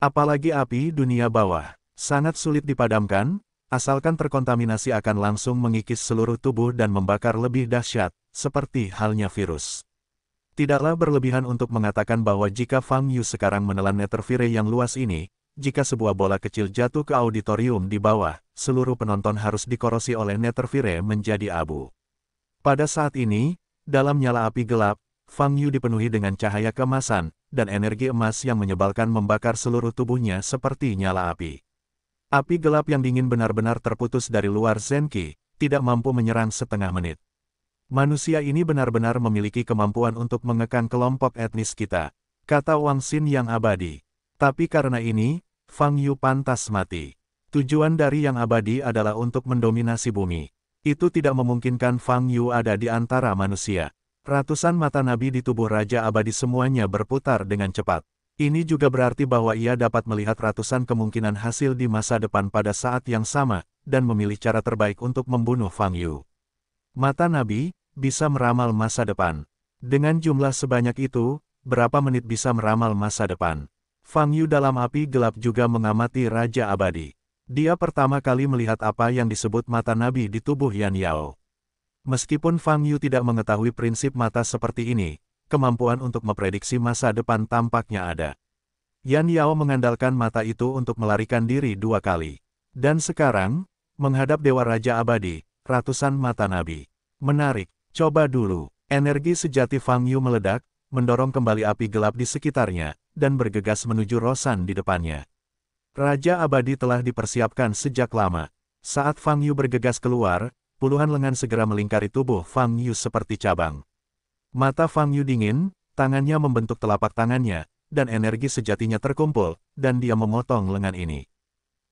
Apalagi api dunia bawah, sangat sulit dipadamkan, asalkan terkontaminasi akan langsung mengikis seluruh tubuh dan membakar lebih dahsyat, seperti halnya virus. Tidaklah berlebihan untuk mengatakan bahwa jika Fang Yu sekarang menelan Netherfire yang luas ini, jika sebuah bola kecil jatuh ke auditorium di bawah, seluruh penonton harus dikorosi oleh Netherfire menjadi abu. Pada saat ini, dalam nyala api gelap, Fang Yu dipenuhi dengan cahaya kemasan, dan energi emas yang menyebalkan membakar seluruh tubuhnya seperti nyala api. Api gelap yang dingin benar-benar terputus dari luar Zenki, tidak mampu menyerang setengah menit. Manusia ini benar-benar memiliki kemampuan untuk mengekang kelompok etnis kita, kata Wang Xin yang abadi. Tapi karena ini, Fang Yu pantas mati. Tujuan dari yang abadi adalah untuk mendominasi bumi. Itu tidak memungkinkan Fang Yu ada di antara manusia. Ratusan mata nabi di tubuh Raja Abadi semuanya berputar dengan cepat. Ini juga berarti bahwa ia dapat melihat ratusan kemungkinan hasil di masa depan pada saat yang sama, dan memilih cara terbaik untuk membunuh Fang Yu. Mata nabi, bisa meramal masa depan. Dengan jumlah sebanyak itu, berapa menit bisa meramal masa depan? Fang Yu dalam api gelap juga mengamati Raja Abadi. Dia pertama kali melihat apa yang disebut mata nabi di tubuh Yan Yao. Meskipun Fang Yu tidak mengetahui prinsip mata seperti ini, kemampuan untuk memprediksi masa depan tampaknya ada. Yan Yao mengandalkan mata itu untuk melarikan diri dua kali. Dan sekarang, menghadap Dewa Raja Abadi, ratusan mata nabi. Menarik, coba dulu. Energi sejati Fang Yu meledak, mendorong kembali api gelap di sekitarnya, dan bergegas menuju Rosan di depannya. Raja Abadi telah dipersiapkan sejak lama. Saat Fang Yu bergegas keluar, puluhan lengan segera melingkari tubuh Fang Yu seperti cabang. Mata Fang Yu dingin, tangannya membentuk telapak tangannya, dan energi sejatinya terkumpul, dan dia memotong lengan ini.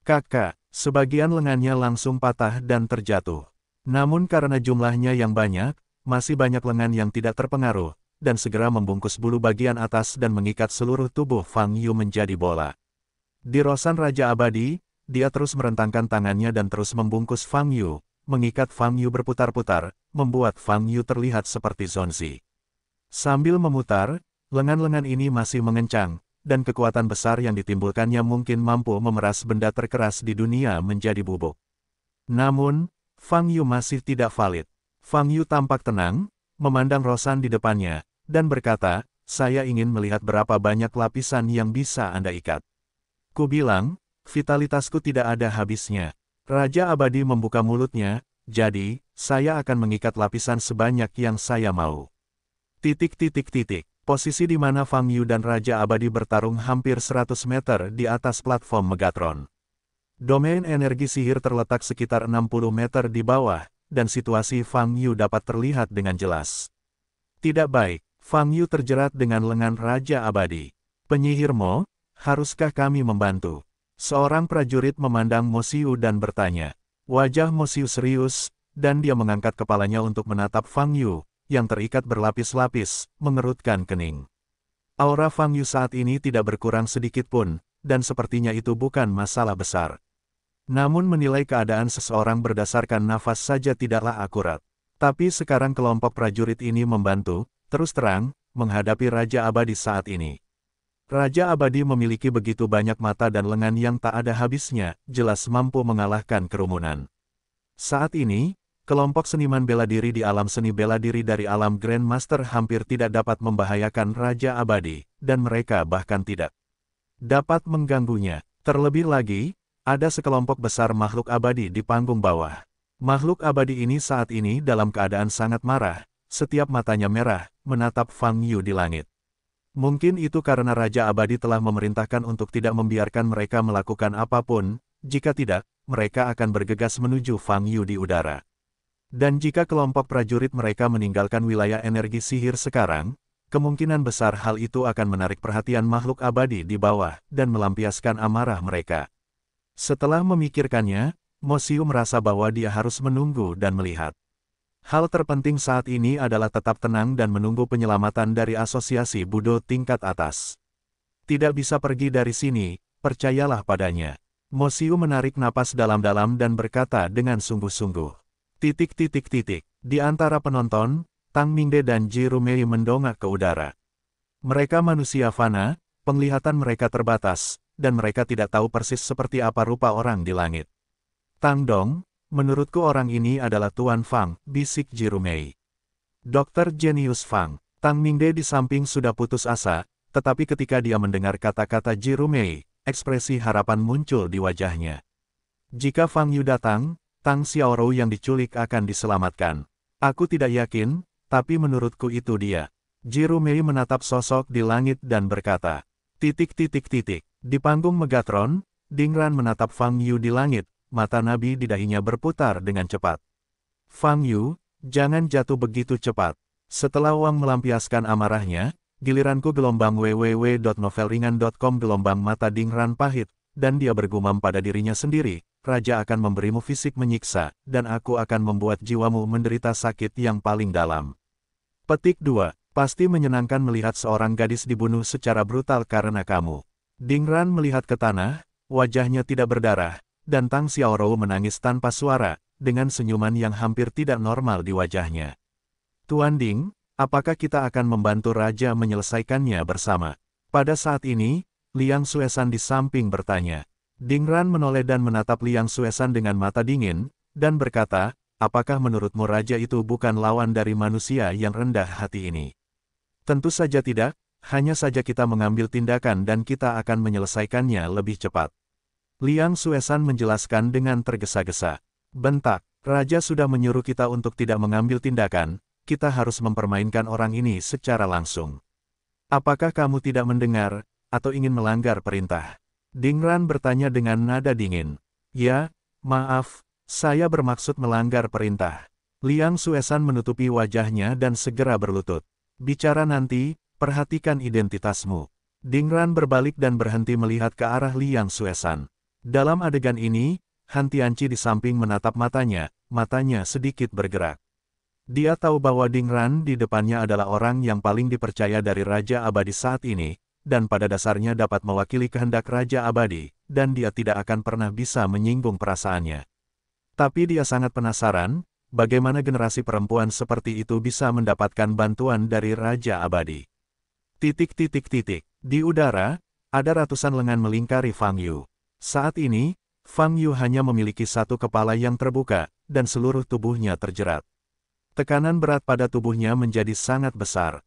Kakak, sebagian lengannya langsung patah dan terjatuh. Namun karena jumlahnya yang banyak, masih banyak lengan yang tidak terpengaruh, dan segera membungkus bulu bagian atas dan mengikat seluruh tubuh Fang Yu menjadi bola. Di rosan Raja Abadi, dia terus merentangkan tangannya dan terus membungkus Fang Yu, mengikat Fang Yu berputar-putar, membuat Fang Yu terlihat seperti zonzi. Sambil memutar, lengan-lengan ini masih mengencang, dan kekuatan besar yang ditimbulkannya mungkin mampu memeras benda terkeras di dunia menjadi bubuk. Namun, Fang Yu masih tidak valid. Fang Yu tampak tenang, memandang Rosan di depannya, dan berkata, saya ingin melihat berapa banyak lapisan yang bisa Anda ikat. Ku bilang, vitalitasku tidak ada habisnya. Raja Abadi membuka mulutnya, jadi, saya akan mengikat lapisan sebanyak yang saya mau. Titik-titik-titik. Posisi di mana Fang Yu dan Raja Abadi bertarung hampir 100 meter di atas platform Megatron. Domain energi sihir terletak sekitar 60 meter di bawah, dan situasi Fang Yu dapat terlihat dengan jelas. Tidak baik, Fang Yu terjerat dengan lengan Raja Abadi. Penyihir Mo, haruskah kami membantu? Seorang prajurit memandang Mo Siu dan bertanya. Wajah Mo Siu serius, dan dia mengangkat kepalanya untuk menatap Fang Yu, yang terikat berlapis-lapis, mengerutkan kening. Aura Fang Yu saat ini tidak berkurang sedikit pun, dan sepertinya itu bukan masalah besar. Namun menilai keadaan seseorang berdasarkan nafas saja tidaklah akurat. Tapi sekarang kelompok prajurit ini membantu, terus terang, menghadapi Raja Abadi saat ini. Raja Abadi memiliki begitu banyak mata dan lengan yang tak ada habisnya, jelas mampu mengalahkan kerumunan. Saat ini, Kelompok seniman bela diri di alam seni bela diri dari alam Grandmaster hampir tidak dapat membahayakan Raja Abadi, dan mereka bahkan tidak dapat mengganggunya. Terlebih lagi, ada sekelompok besar makhluk abadi di panggung bawah. Makhluk abadi ini saat ini dalam keadaan sangat marah, setiap matanya merah, menatap Fang Yu di langit. Mungkin itu karena Raja Abadi telah memerintahkan untuk tidak membiarkan mereka melakukan apa pun, jika tidak, mereka akan bergegas menuju Fang Yu di udara. Dan jika kelompok prajurit mereka meninggalkan wilayah energi sihir sekarang, kemungkinan besar hal itu akan menarik perhatian makhluk abadi di bawah dan melampiaskan amarah mereka. Setelah memikirkannya, Mosiu merasa bahwa dia harus menunggu dan melihat. Hal terpenting saat ini adalah tetap tenang dan menunggu penyelamatan dari asosiasi Budo tingkat atas. Tidak bisa pergi dari sini, percayalah padanya. Mosiu menarik napas dalam-dalam dan berkata dengan sungguh-sungguh. Titik-titik-titik. Di antara penonton, Tang Mingde dan Ji Rumei mendongak ke udara. Mereka manusia fana, penglihatan mereka terbatas, dan mereka tidak tahu persis seperti apa rupa orang di langit. Tang Dong, menurutku orang ini adalah Tuan Fang, bisik Ji Rumei. Dokter Genius Fang, Tang Mingde di samping sudah putus asa, tetapi ketika dia mendengar kata-kata Ji Rumei, ekspresi harapan muncul di wajahnya. Jika Fang Yu datang, Tang Xiaorou yang diculik akan diselamatkan. Aku tidak yakin, tapi menurutku itu dia. Jiru Mei menatap sosok di langit dan berkata, titik-titik-titik. Di panggung Megatron, Dingran menatap Fang Yu di langit, mata Nabi di dahinya berputar dengan cepat. Fang Yu, jangan jatuh begitu cepat. Setelah Wang melampiaskan amarahnya, giliranku gelombang www.novelringan.com gelombang mata Dingran pahit, dan dia bergumam pada dirinya sendiri, Raja akan memberimu fisik menyiksa, dan aku akan membuat jiwamu menderita sakit yang paling dalam. Petik 2. Pasti menyenangkan melihat seorang gadis dibunuh secara brutal karena kamu. Dingran melihat ke tanah, wajahnya tidak berdarah, dan Tang Xiaorou menangis tanpa suara, dengan senyuman yang hampir tidak normal di wajahnya. Tuan Ding, apakah kita akan membantu Raja menyelesaikannya bersama? Pada saat ini, Liang Suesan di samping bertanya. Dingran menoleh dan menatap Liang Suesan dengan mata dingin, dan berkata, apakah menurutmu raja itu bukan lawan dari manusia yang rendah hati ini? Tentu saja tidak, hanya saja kita mengambil tindakan dan kita akan menyelesaikannya lebih cepat. Liang Suesan menjelaskan dengan tergesa-gesa. Bentak, raja sudah menyuruh kita untuk tidak mengambil tindakan, kita harus mempermainkan orang ini secara langsung. Apakah kamu tidak mendengar, atau ingin melanggar perintah? Dingran bertanya dengan nada dingin. Ya, maaf, saya bermaksud melanggar perintah. Liang Suesan menutupi wajahnya dan segera berlutut. Bicara nanti, perhatikan identitasmu. Dingran berbalik dan berhenti melihat ke arah Liang Suesan. Dalam adegan ini, Han Tianchi di samping menatap matanya, matanya sedikit bergerak. Dia tahu bahwa Dingran di depannya adalah orang yang paling dipercaya dari Raja Abadi saat ini, dan pada dasarnya dapat mewakili kehendak Raja Abadi, dan dia tidak akan pernah bisa menyinggung perasaannya. Tapi dia sangat penasaran, bagaimana generasi perempuan seperti itu bisa mendapatkan bantuan dari Raja Abadi. Titik-titik-titik. Di udara, ada ratusan lengan melingkari Fang Yu. Saat ini, Fang Yu hanya memiliki satu kepala yang terbuka, dan seluruh tubuhnya terjerat. Tekanan berat pada tubuhnya menjadi sangat besar,